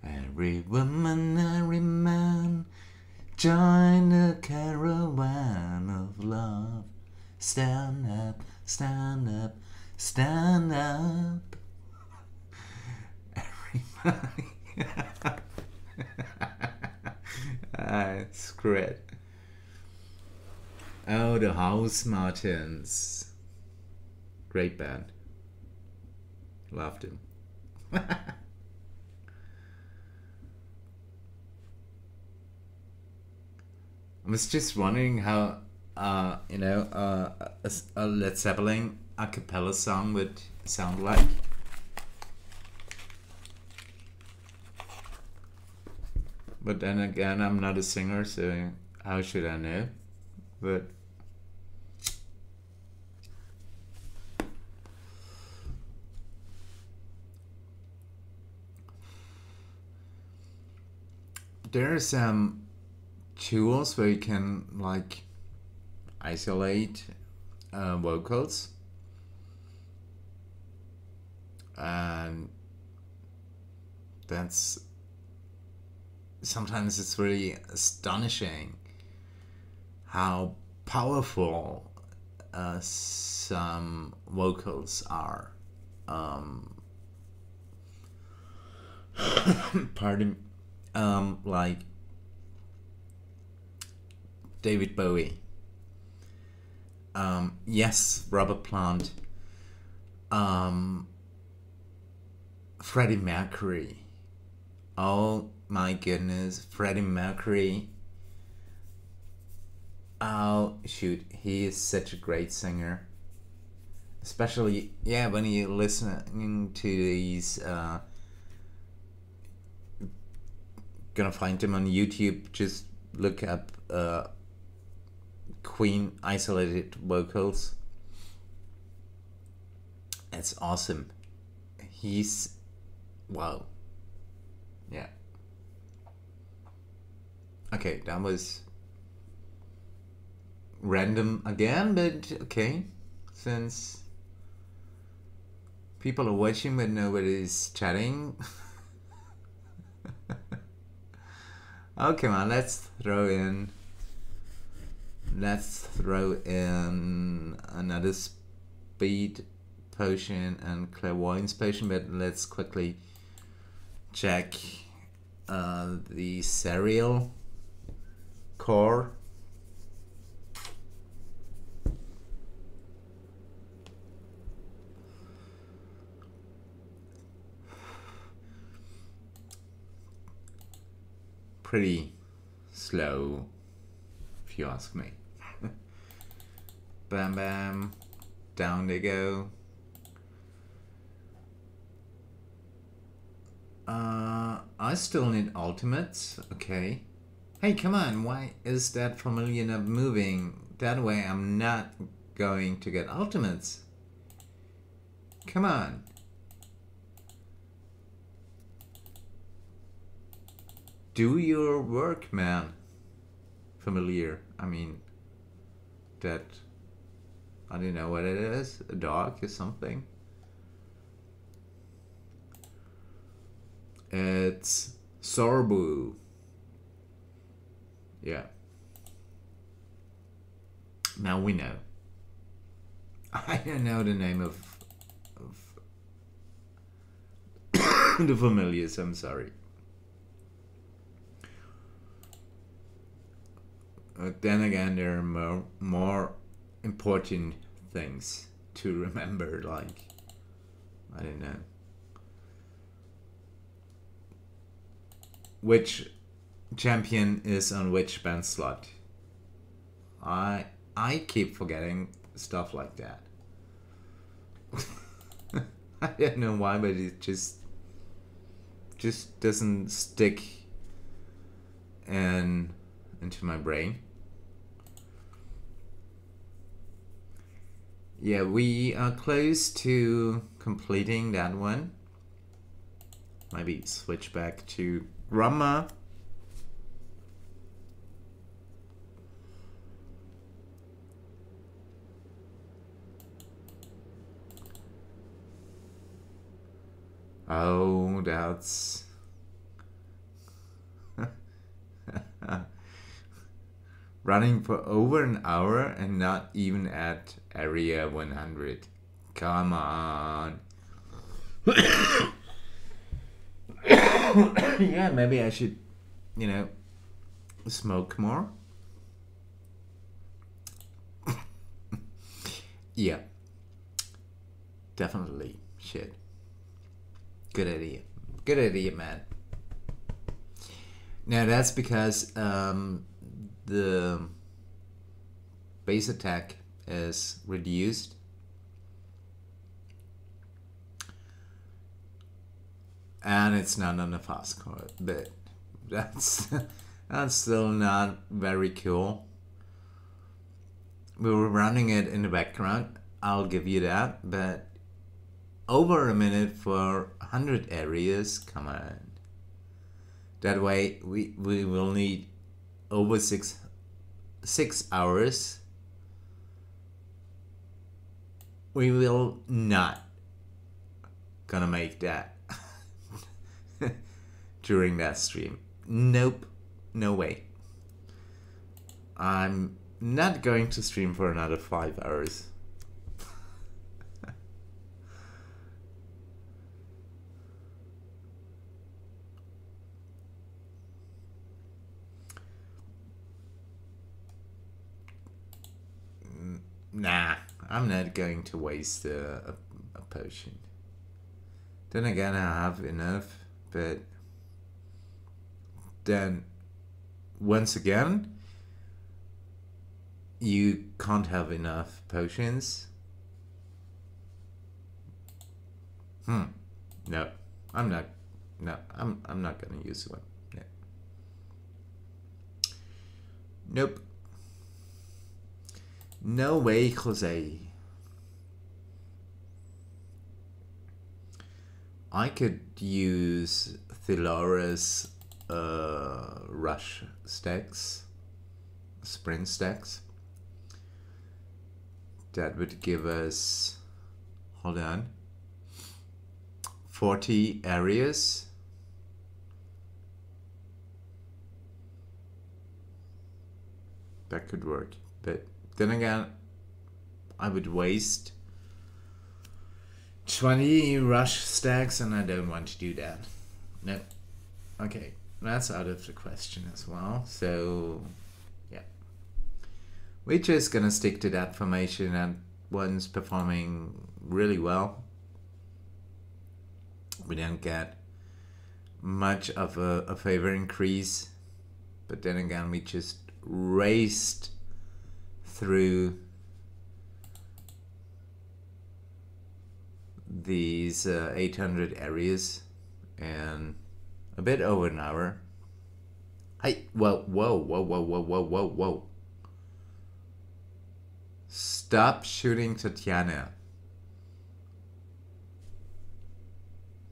Every woman, every man, join the caravan of love. Stand up, stand up, stand up. Everybody. ah, screw it. Oh, the Housemartins. Great band. Loved him. I was just wondering how, uh, you know, uh, a, a Led Zeppelin a cappella song would sound like. But then again, I'm not a singer, so how should I know? But there are some tools where you can like isolate uh, vocals. And that's sometimes it's really astonishing how powerful uh, some vocals are. Um, pardon um, like David Bowie. Um, yes, Robert Plant. Um, Freddie Mercury. Oh my goodness, Freddie Mercury Oh shoot, he is such a great singer. Especially yeah, when you're listening to these uh gonna find him on YouTube, just look up uh Queen isolated vocals. It's awesome. He's wow. Yeah. Okay, that was random again, but okay. Since people are watching but nobody's chatting. okay, man, let's throw in. Let's throw in another speed potion and clairvoyance potion, but let's quickly check uh, the cereal core pretty slow, if you ask me. Bam bam, down they go. Uh, I still need ultimates, okay. Hey, come on, why is that familiar not moving? That way I'm not going to get ultimates. Come on. do your work, man. Familiar. I mean, that. I don't know what it is. A dog or something. It's Sorbu. Yeah. Now we know. I don't know the name of, of the familiars, I'm sorry. But then again, there are more, more important things to remember, like, I don't know. Which champion is on which band slot? I I keep forgetting stuff like that. I don't know why, but it just just doesn't stick and into my brain. Yeah, we are close to completing that one. Maybe switch back to Rama. Oh, that's running for over an hour and not even at area 100. Come on. yeah, maybe I should, you know, smoke more. yeah. Definitely should. Good idea. Good idea, man. Now that's because um, the base attack is reduced. And it's not on the fast card but that's that's still not very cool. We were running it in the background. I'll give you that but over a minute for 100 areas come on. That way we, we will need over six six hours we will not gonna make that during that stream. Nope. No way. I'm not going to stream for another five hours nah, I'm not going to waste a, a, a potion. Then again, I have enough, but then once again, you can't have enough potions. Hmm. No, I'm not. No, I'm. I'm not gonna use one. No. Nope. No way, Jose. I could use Thellora's uh, rush stacks, sprint stacks. That would give us, hold on, 40 areas. That could work. But then again, I would waste 20 rush stacks and I don't want to do that. No. Okay, that's out of the question as well. So, yeah. We're just gonna stick to that formation and one's performing really well. We don't get much of a, a favor increase, but then again, we just raced through these uh, 800 areas and a bit over an hour. I well whoa whoa whoa whoa whoa whoa whoa. Stop shooting Tatyana.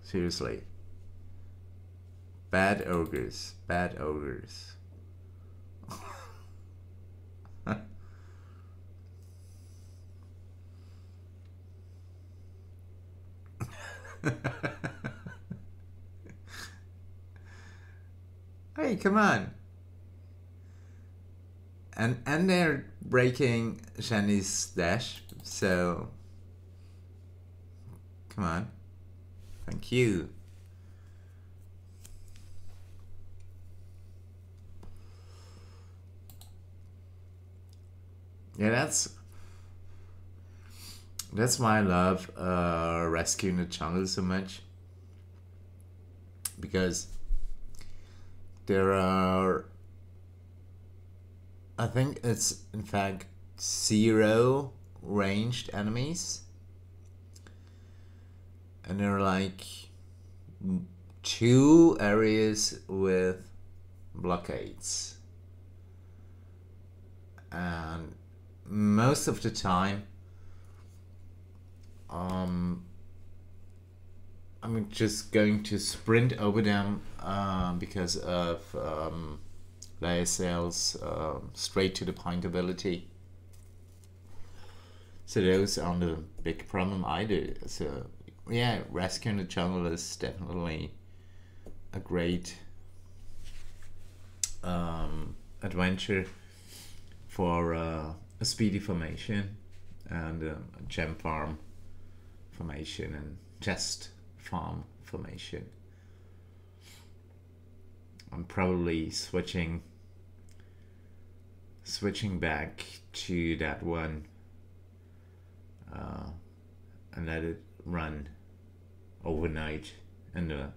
Seriously. Bad ogres, bad ogres. hey, come on. And and they're breaking Shandie's dash, so come on. Thank you. Yeah, that's that's why I love uh, rescuing the jungle so much. Because there are I think it's in fact zero ranged enemies. And there are like two areas with blockades. And most of the time um, I'm just going to sprint over them uh, because of um, Lae'zel's uh, straight to the point ability. So those are the big problem I do. So yeah, rescuing the jungle is definitely a great um, adventure for uh, a speedy formation and um, a gem farm formation and chest farm formation. I'm probably switching switching back to that one uh, and let it run overnight in the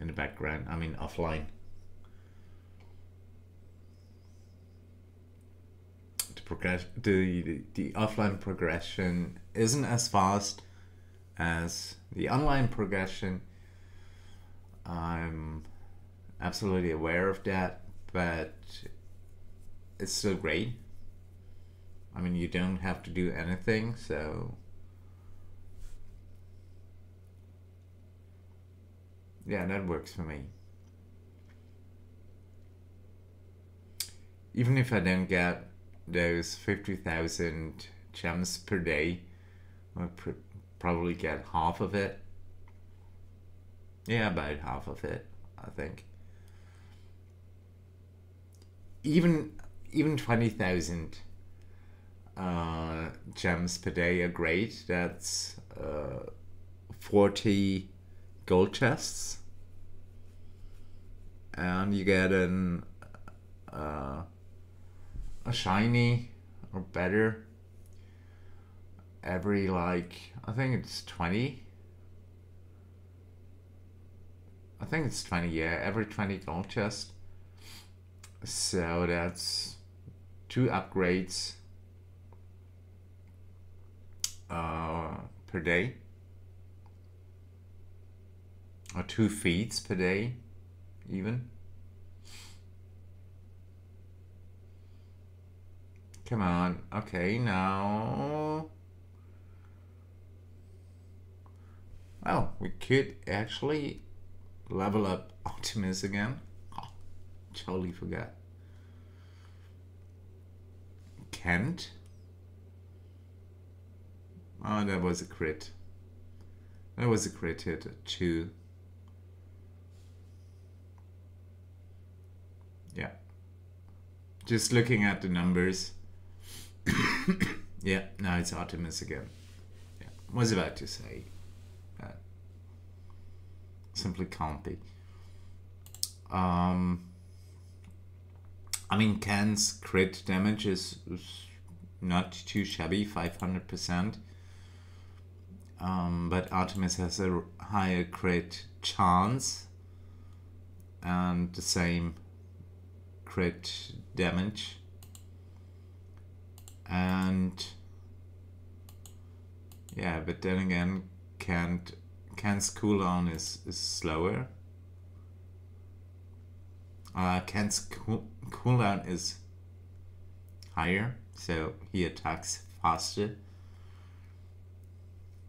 in the background. I mean offline. Progress the, the, the offline progression isn't as fast as the online progression. I'm absolutely aware of that, but it's still great. I mean, you don't have to do anything, so. Yeah, that works for me. Even if I don't get those 50,000 gems per day. I'll pr probably get half of it. Yeah, about half of it, I think. Even even 20,000 uh, gems per day are great. That's uh, 40 gold chests. And you get an uh, a shiny or better every like I think it's 20 I think it's 20 yeah every 20 gold chest so that's two upgrades uh, per day. Or two feeds per day even come on. Okay now. Oh we could actually level up Artemis again. Oh, totally forgot. Kent? Oh that was a crit. That was a crit hit two. Yeah. Just looking at the numbers. Yeah, now it's Artemis again. Yeah, I was about to say. that. simply can't be. Um, I mean, Ken's crit damage is, is not too shabby, 500%. Um, but Artemis has a higher crit chance and the same crit damage and yeah but then again can't Ken's cooldown is, is slower uh, Ken's cool, cooldown is higher so he attacks faster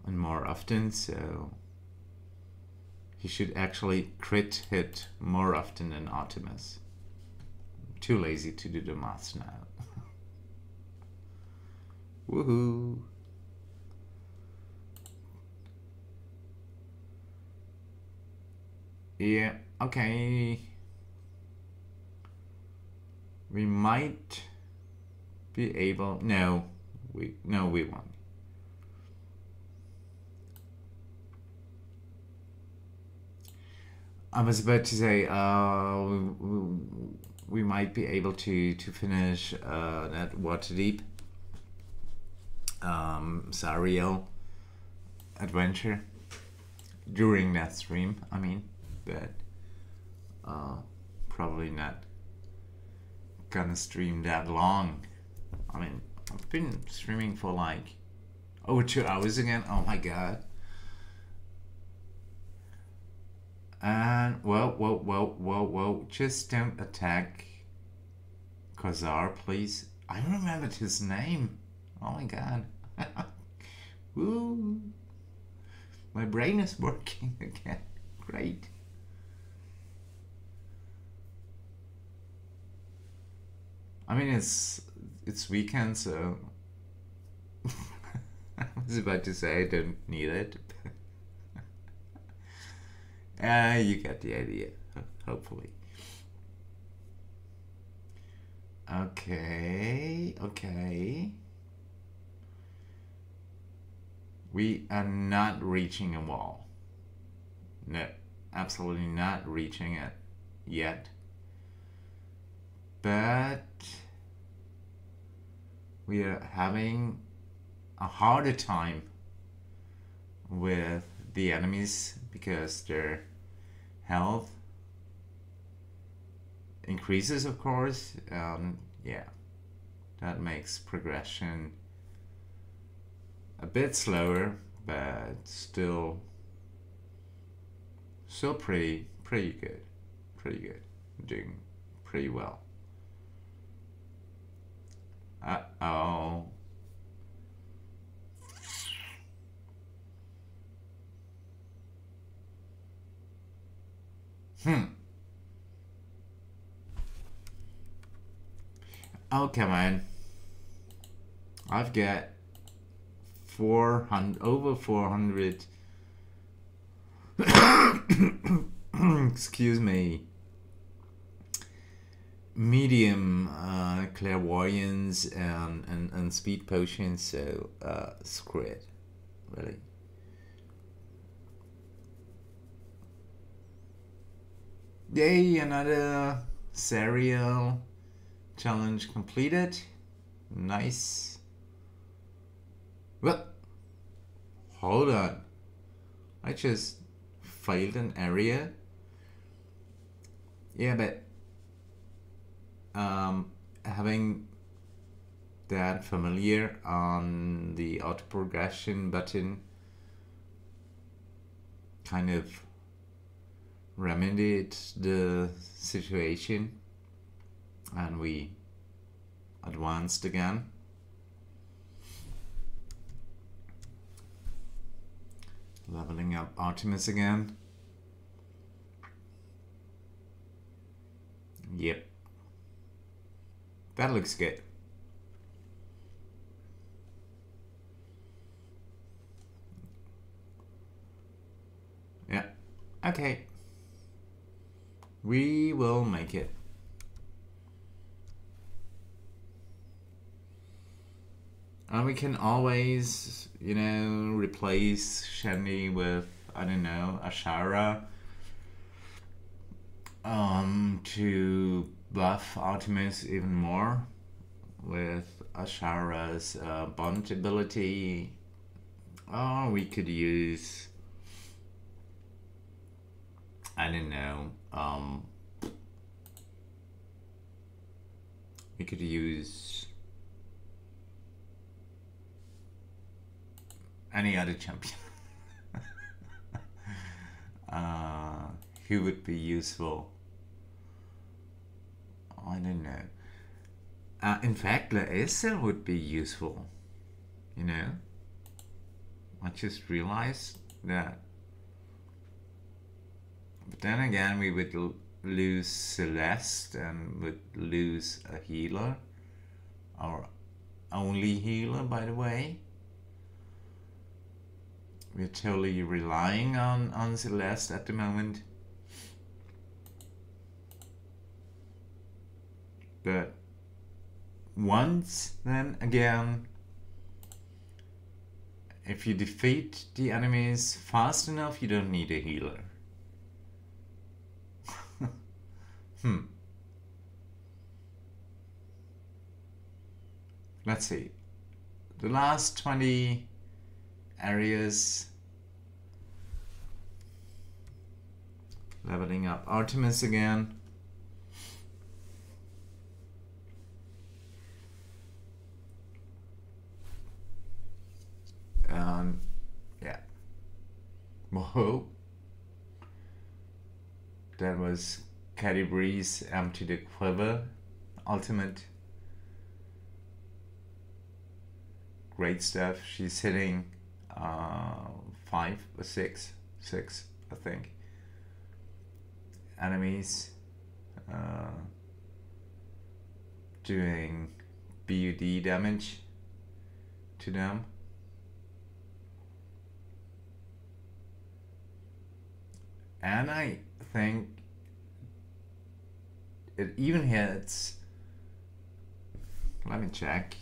and more often so he should actually crit hit more often than Artemis too lazy to do the math now. Woohoo! Yeah, okay. We might be able... No, we no, we won't. I was about to say, uh, we, we, might be able to to finish uh, that Waterdeep um, Zariel adventure during that stream. I mean, but uh, probably not gonna stream that long. I mean, I've been streaming for like over two hours again. Oh my god. And whoa, whoa, whoa, whoa, whoa! Just don't attack Quasar, please. I remembered his name. Oh my god. Woo! My brain is working again. Great. I mean, it's it's weekend, so I was about to say I don't need it. Ah, uh, you got the idea, hopefully. Okay, okay. We are not reaching a wall. No, absolutely not reaching it yet. But we are having a harder time with the enemies because their health increases of course yeah that makes progression a bit slower but still still pretty pretty good pretty good doing pretty well uh-oh Hmm. Oh, come on. I've got 400, over 400. Excuse me. Medium uh, clairvoyance and, and, and speed potions, so uh, screw it. Really. Yay, another Zariel challenge completed. Nice. What? Hold on. I just failed an area. Yeah, but um, having that familiar on the auto progression button kind of remedied the situation and we advanced again leveling up Artemis again. Yep. That looks good. Yeah. Okay. We will make it And we can always, you know, replace Shandie with, I don't know, Ashara um, to buff Artemis even more with Ashara's uh, bond ability. Or we could use, I don't know, um, we could use any other champion. Uh, who would be useful? I don't know. Uh, in fact Lae'zel would be useful you know? I just realized that. But then again we would lose Celeste and would lose a healer. Our only healer by the way we're totally relying on, on Celeste at the moment. But once, then again, if you defeat the enemies fast enough, you don't need a healer. hmm. Let's see. The last 20 areas leveling up. Artemis again. And yeah. Whoa. That was Catti-brie's empty the quiver. Ultimate. Great stuff. She's hitting uh, five or six, six, I think, enemies uh, doing BUD damage to them. And I think it even hits. Let me check.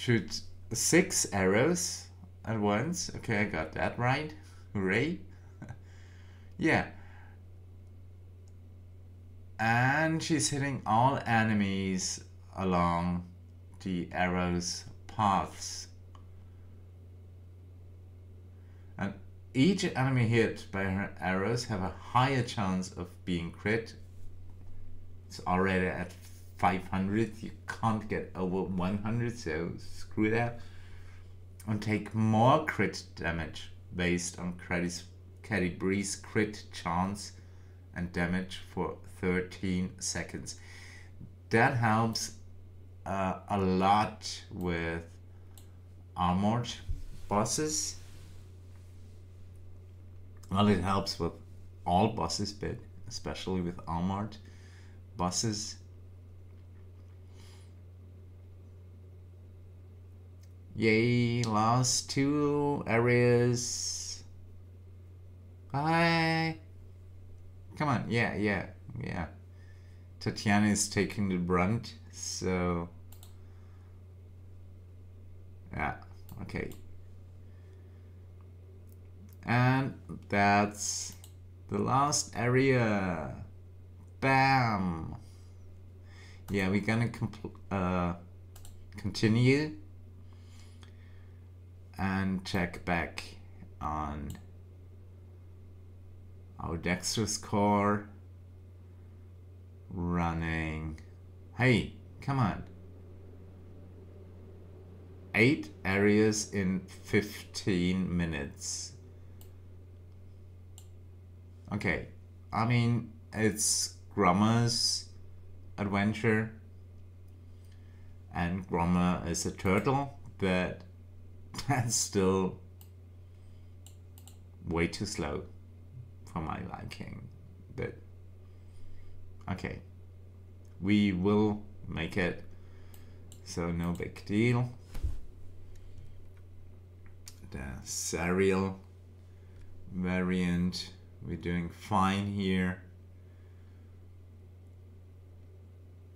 Shoot six arrows at once. Okay, I got that right. Hooray. yeah. And she's hitting all enemies along the arrows paths. And each enemy hit by her arrows have a higher chance of being crit. It's already at 500 you can't get over 100 so screw that. And take more crit damage based on Catti-brie's crit chance and damage for 13 seconds. That helps uh, a lot with armored bosses. Well it helps with all bosses but especially with armored bosses Yay, lost two areas. Bye. Come on, yeah, yeah, yeah. Tatyana is taking the brunt, so... Yeah, okay. And that's the last area. Bam! Yeah, we're gonna uh, continue and check back on our dexterous core running. Hey, come on. Eight areas in 15 minutes. Okay, I mean, it's Gromma's adventure. And Gromma is a turtle, but that's still way too slow for my liking. But okay, we will make it, so no big deal. The serial variant, we're doing fine here.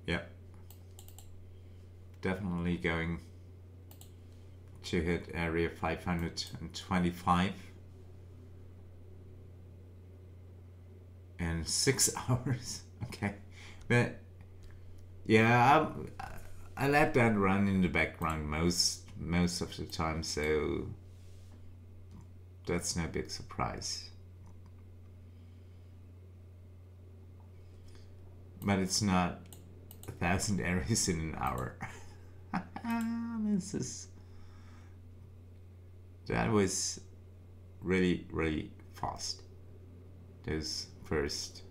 Yep, definitely going to hit area 525 in six hours. Okay, but yeah, I, I let that run in the background most most of the time, so that's no big surprise. But it's not a thousand areas in an hour. Ah, this is that was really really fast. Those first.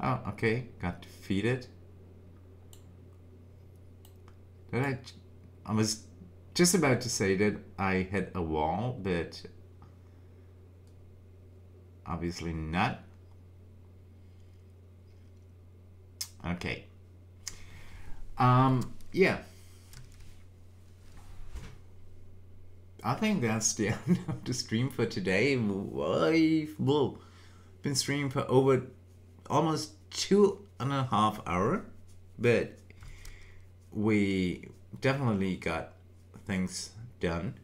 Oh, okay, got defeated. Did I? I was just about to say that I hit a wall, but obviously not. Okay. Um, yeah. I think that's the end of the stream for today. Well, been streaming for over almost two and a half hour, but we definitely got things done.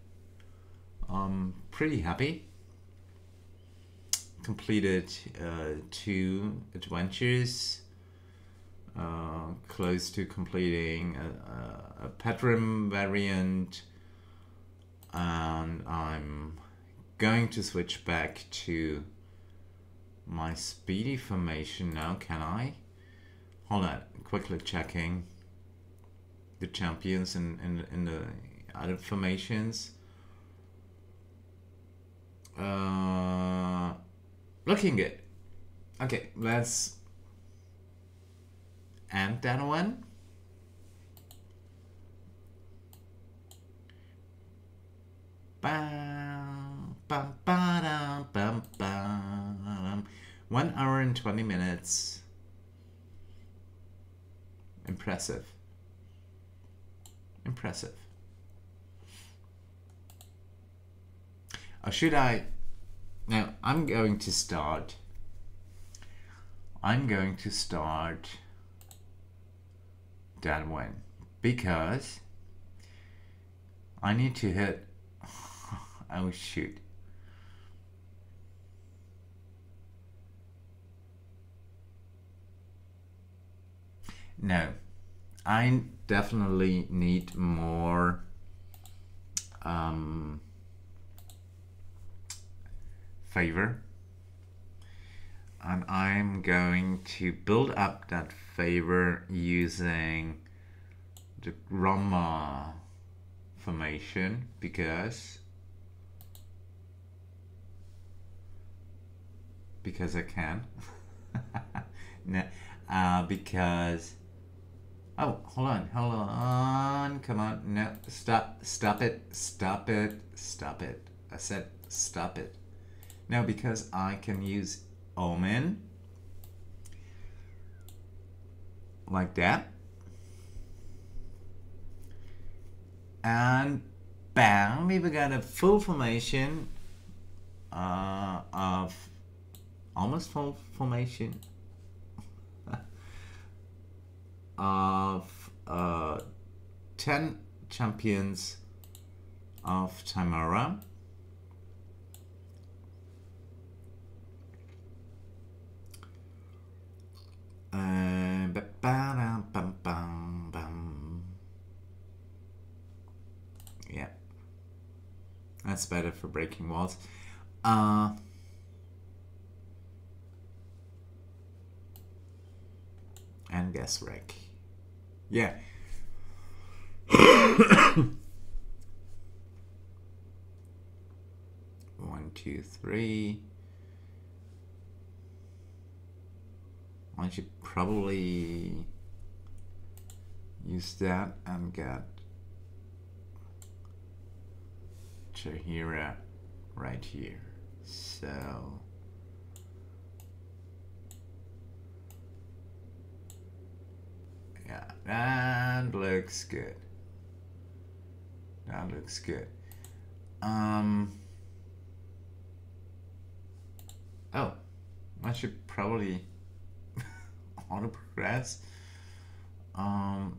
I'm pretty happy. Completed uh, two adventures. Uh, close to completing a, a, a Petrim variant and I'm going to switch back to my speedy formation now, can I? Hold on, quickly checking the champions in, in, in the other formations. Uh, looking good. Okay, let's end that one. Bam, bam, bam, bam, bam. One hour and 20 minutes. Impressive. Impressive. Or should I? Now, I'm going to start. I'm going to start that one because I need to hit. Oh shoot. No, I definitely need more um, favor. And I'm going to build up that favor using the Gromma formation because because I can. no, uh, because Oh, hold on, hold on, come on, no, stop, stop it, stop it, stop it. I said stop it. Now, because I can use Omin, like that, and bam, we've got a full formation uh, of almost full formation of uh, 10 champions of Tamara. Yeah, that's better for breaking walls. Uh, and Gazrick. Yeah. One, two, three. I should probably use that and get Jaheira uh, right here. So yeah, that looks good. That looks good. Um. Oh, I should probably auto progress. Um.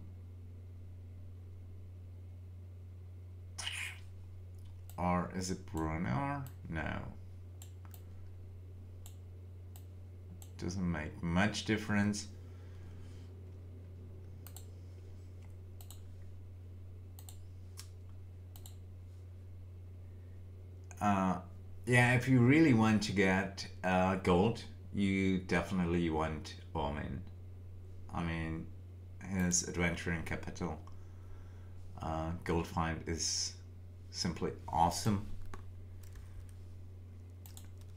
Or is it Bruenor? No. Doesn't make much difference. Uh, yeah, if you really want to get uh, gold, you definitely want Omin. I mean, his adventure in capital uh, gold find is simply awesome.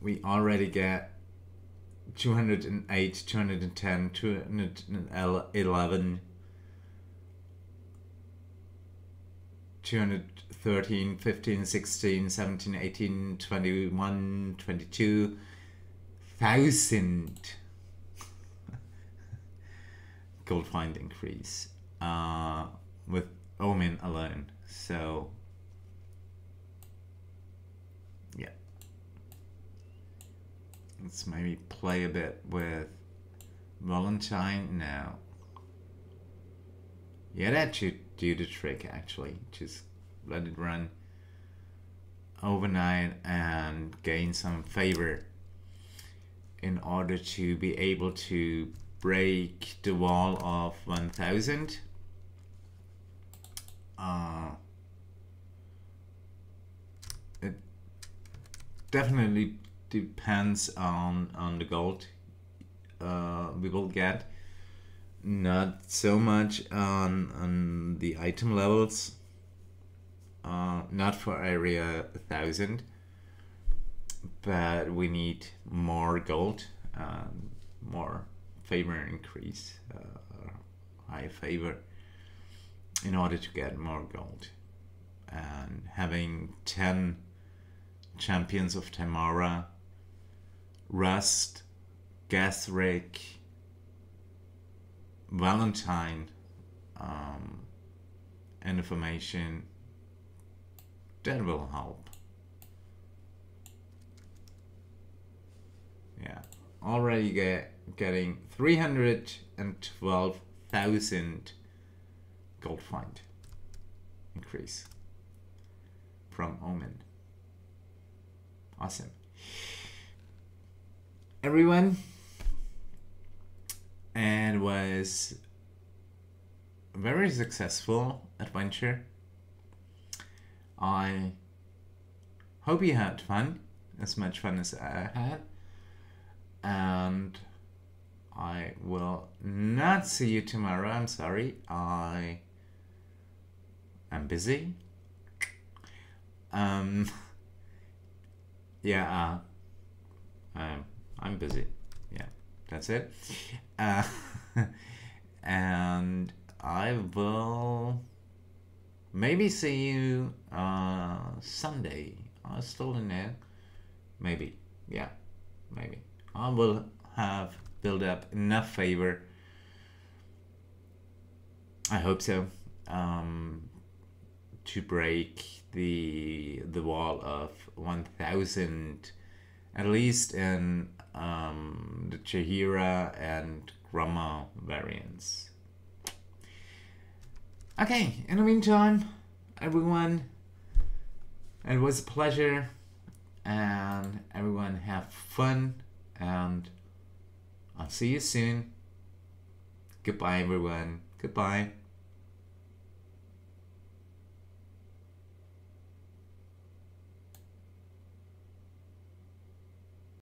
We already get 208, 210, 211, 213, 15, 16, 17, 18, 21, 22 thousand gold find increase uh, with Omin alone. So yeah, let's maybe play a bit with Valentine now. Yeah, that should do the trick actually. Just let it run overnight and gain some favor in order to be able to break the wall of 1000 uh, it definitely depends on on the gold uh, we will get. Not so much on on the item levels uh, not for area 1000 but we need more gold um, more favor increase uh, high favor in order to get more gold. And having 10 champions of Tamara Rust Gazrick Valentine um, information that will help. Yeah already get getting 312,000 gold find increase from Omin. Awesome. Everyone and was very successful adventure I hope you had fun as much fun as I had and I will not see you tomorrow. I'm sorry. I am busy. Um, yeah, uh, um, I'm busy. Yeah, that's it. Uh, and I will maybe see you uh, Sunday. I still in there. Maybe. Yeah, maybe. I will have built up enough favor. I hope so. Um, to break the the wall of 1000 at least in um, the Jaheira and Gromma variants. Okay, in the meantime, everyone, it was a pleasure and everyone have fun and I'll see you soon. Goodbye, everyone. Goodbye.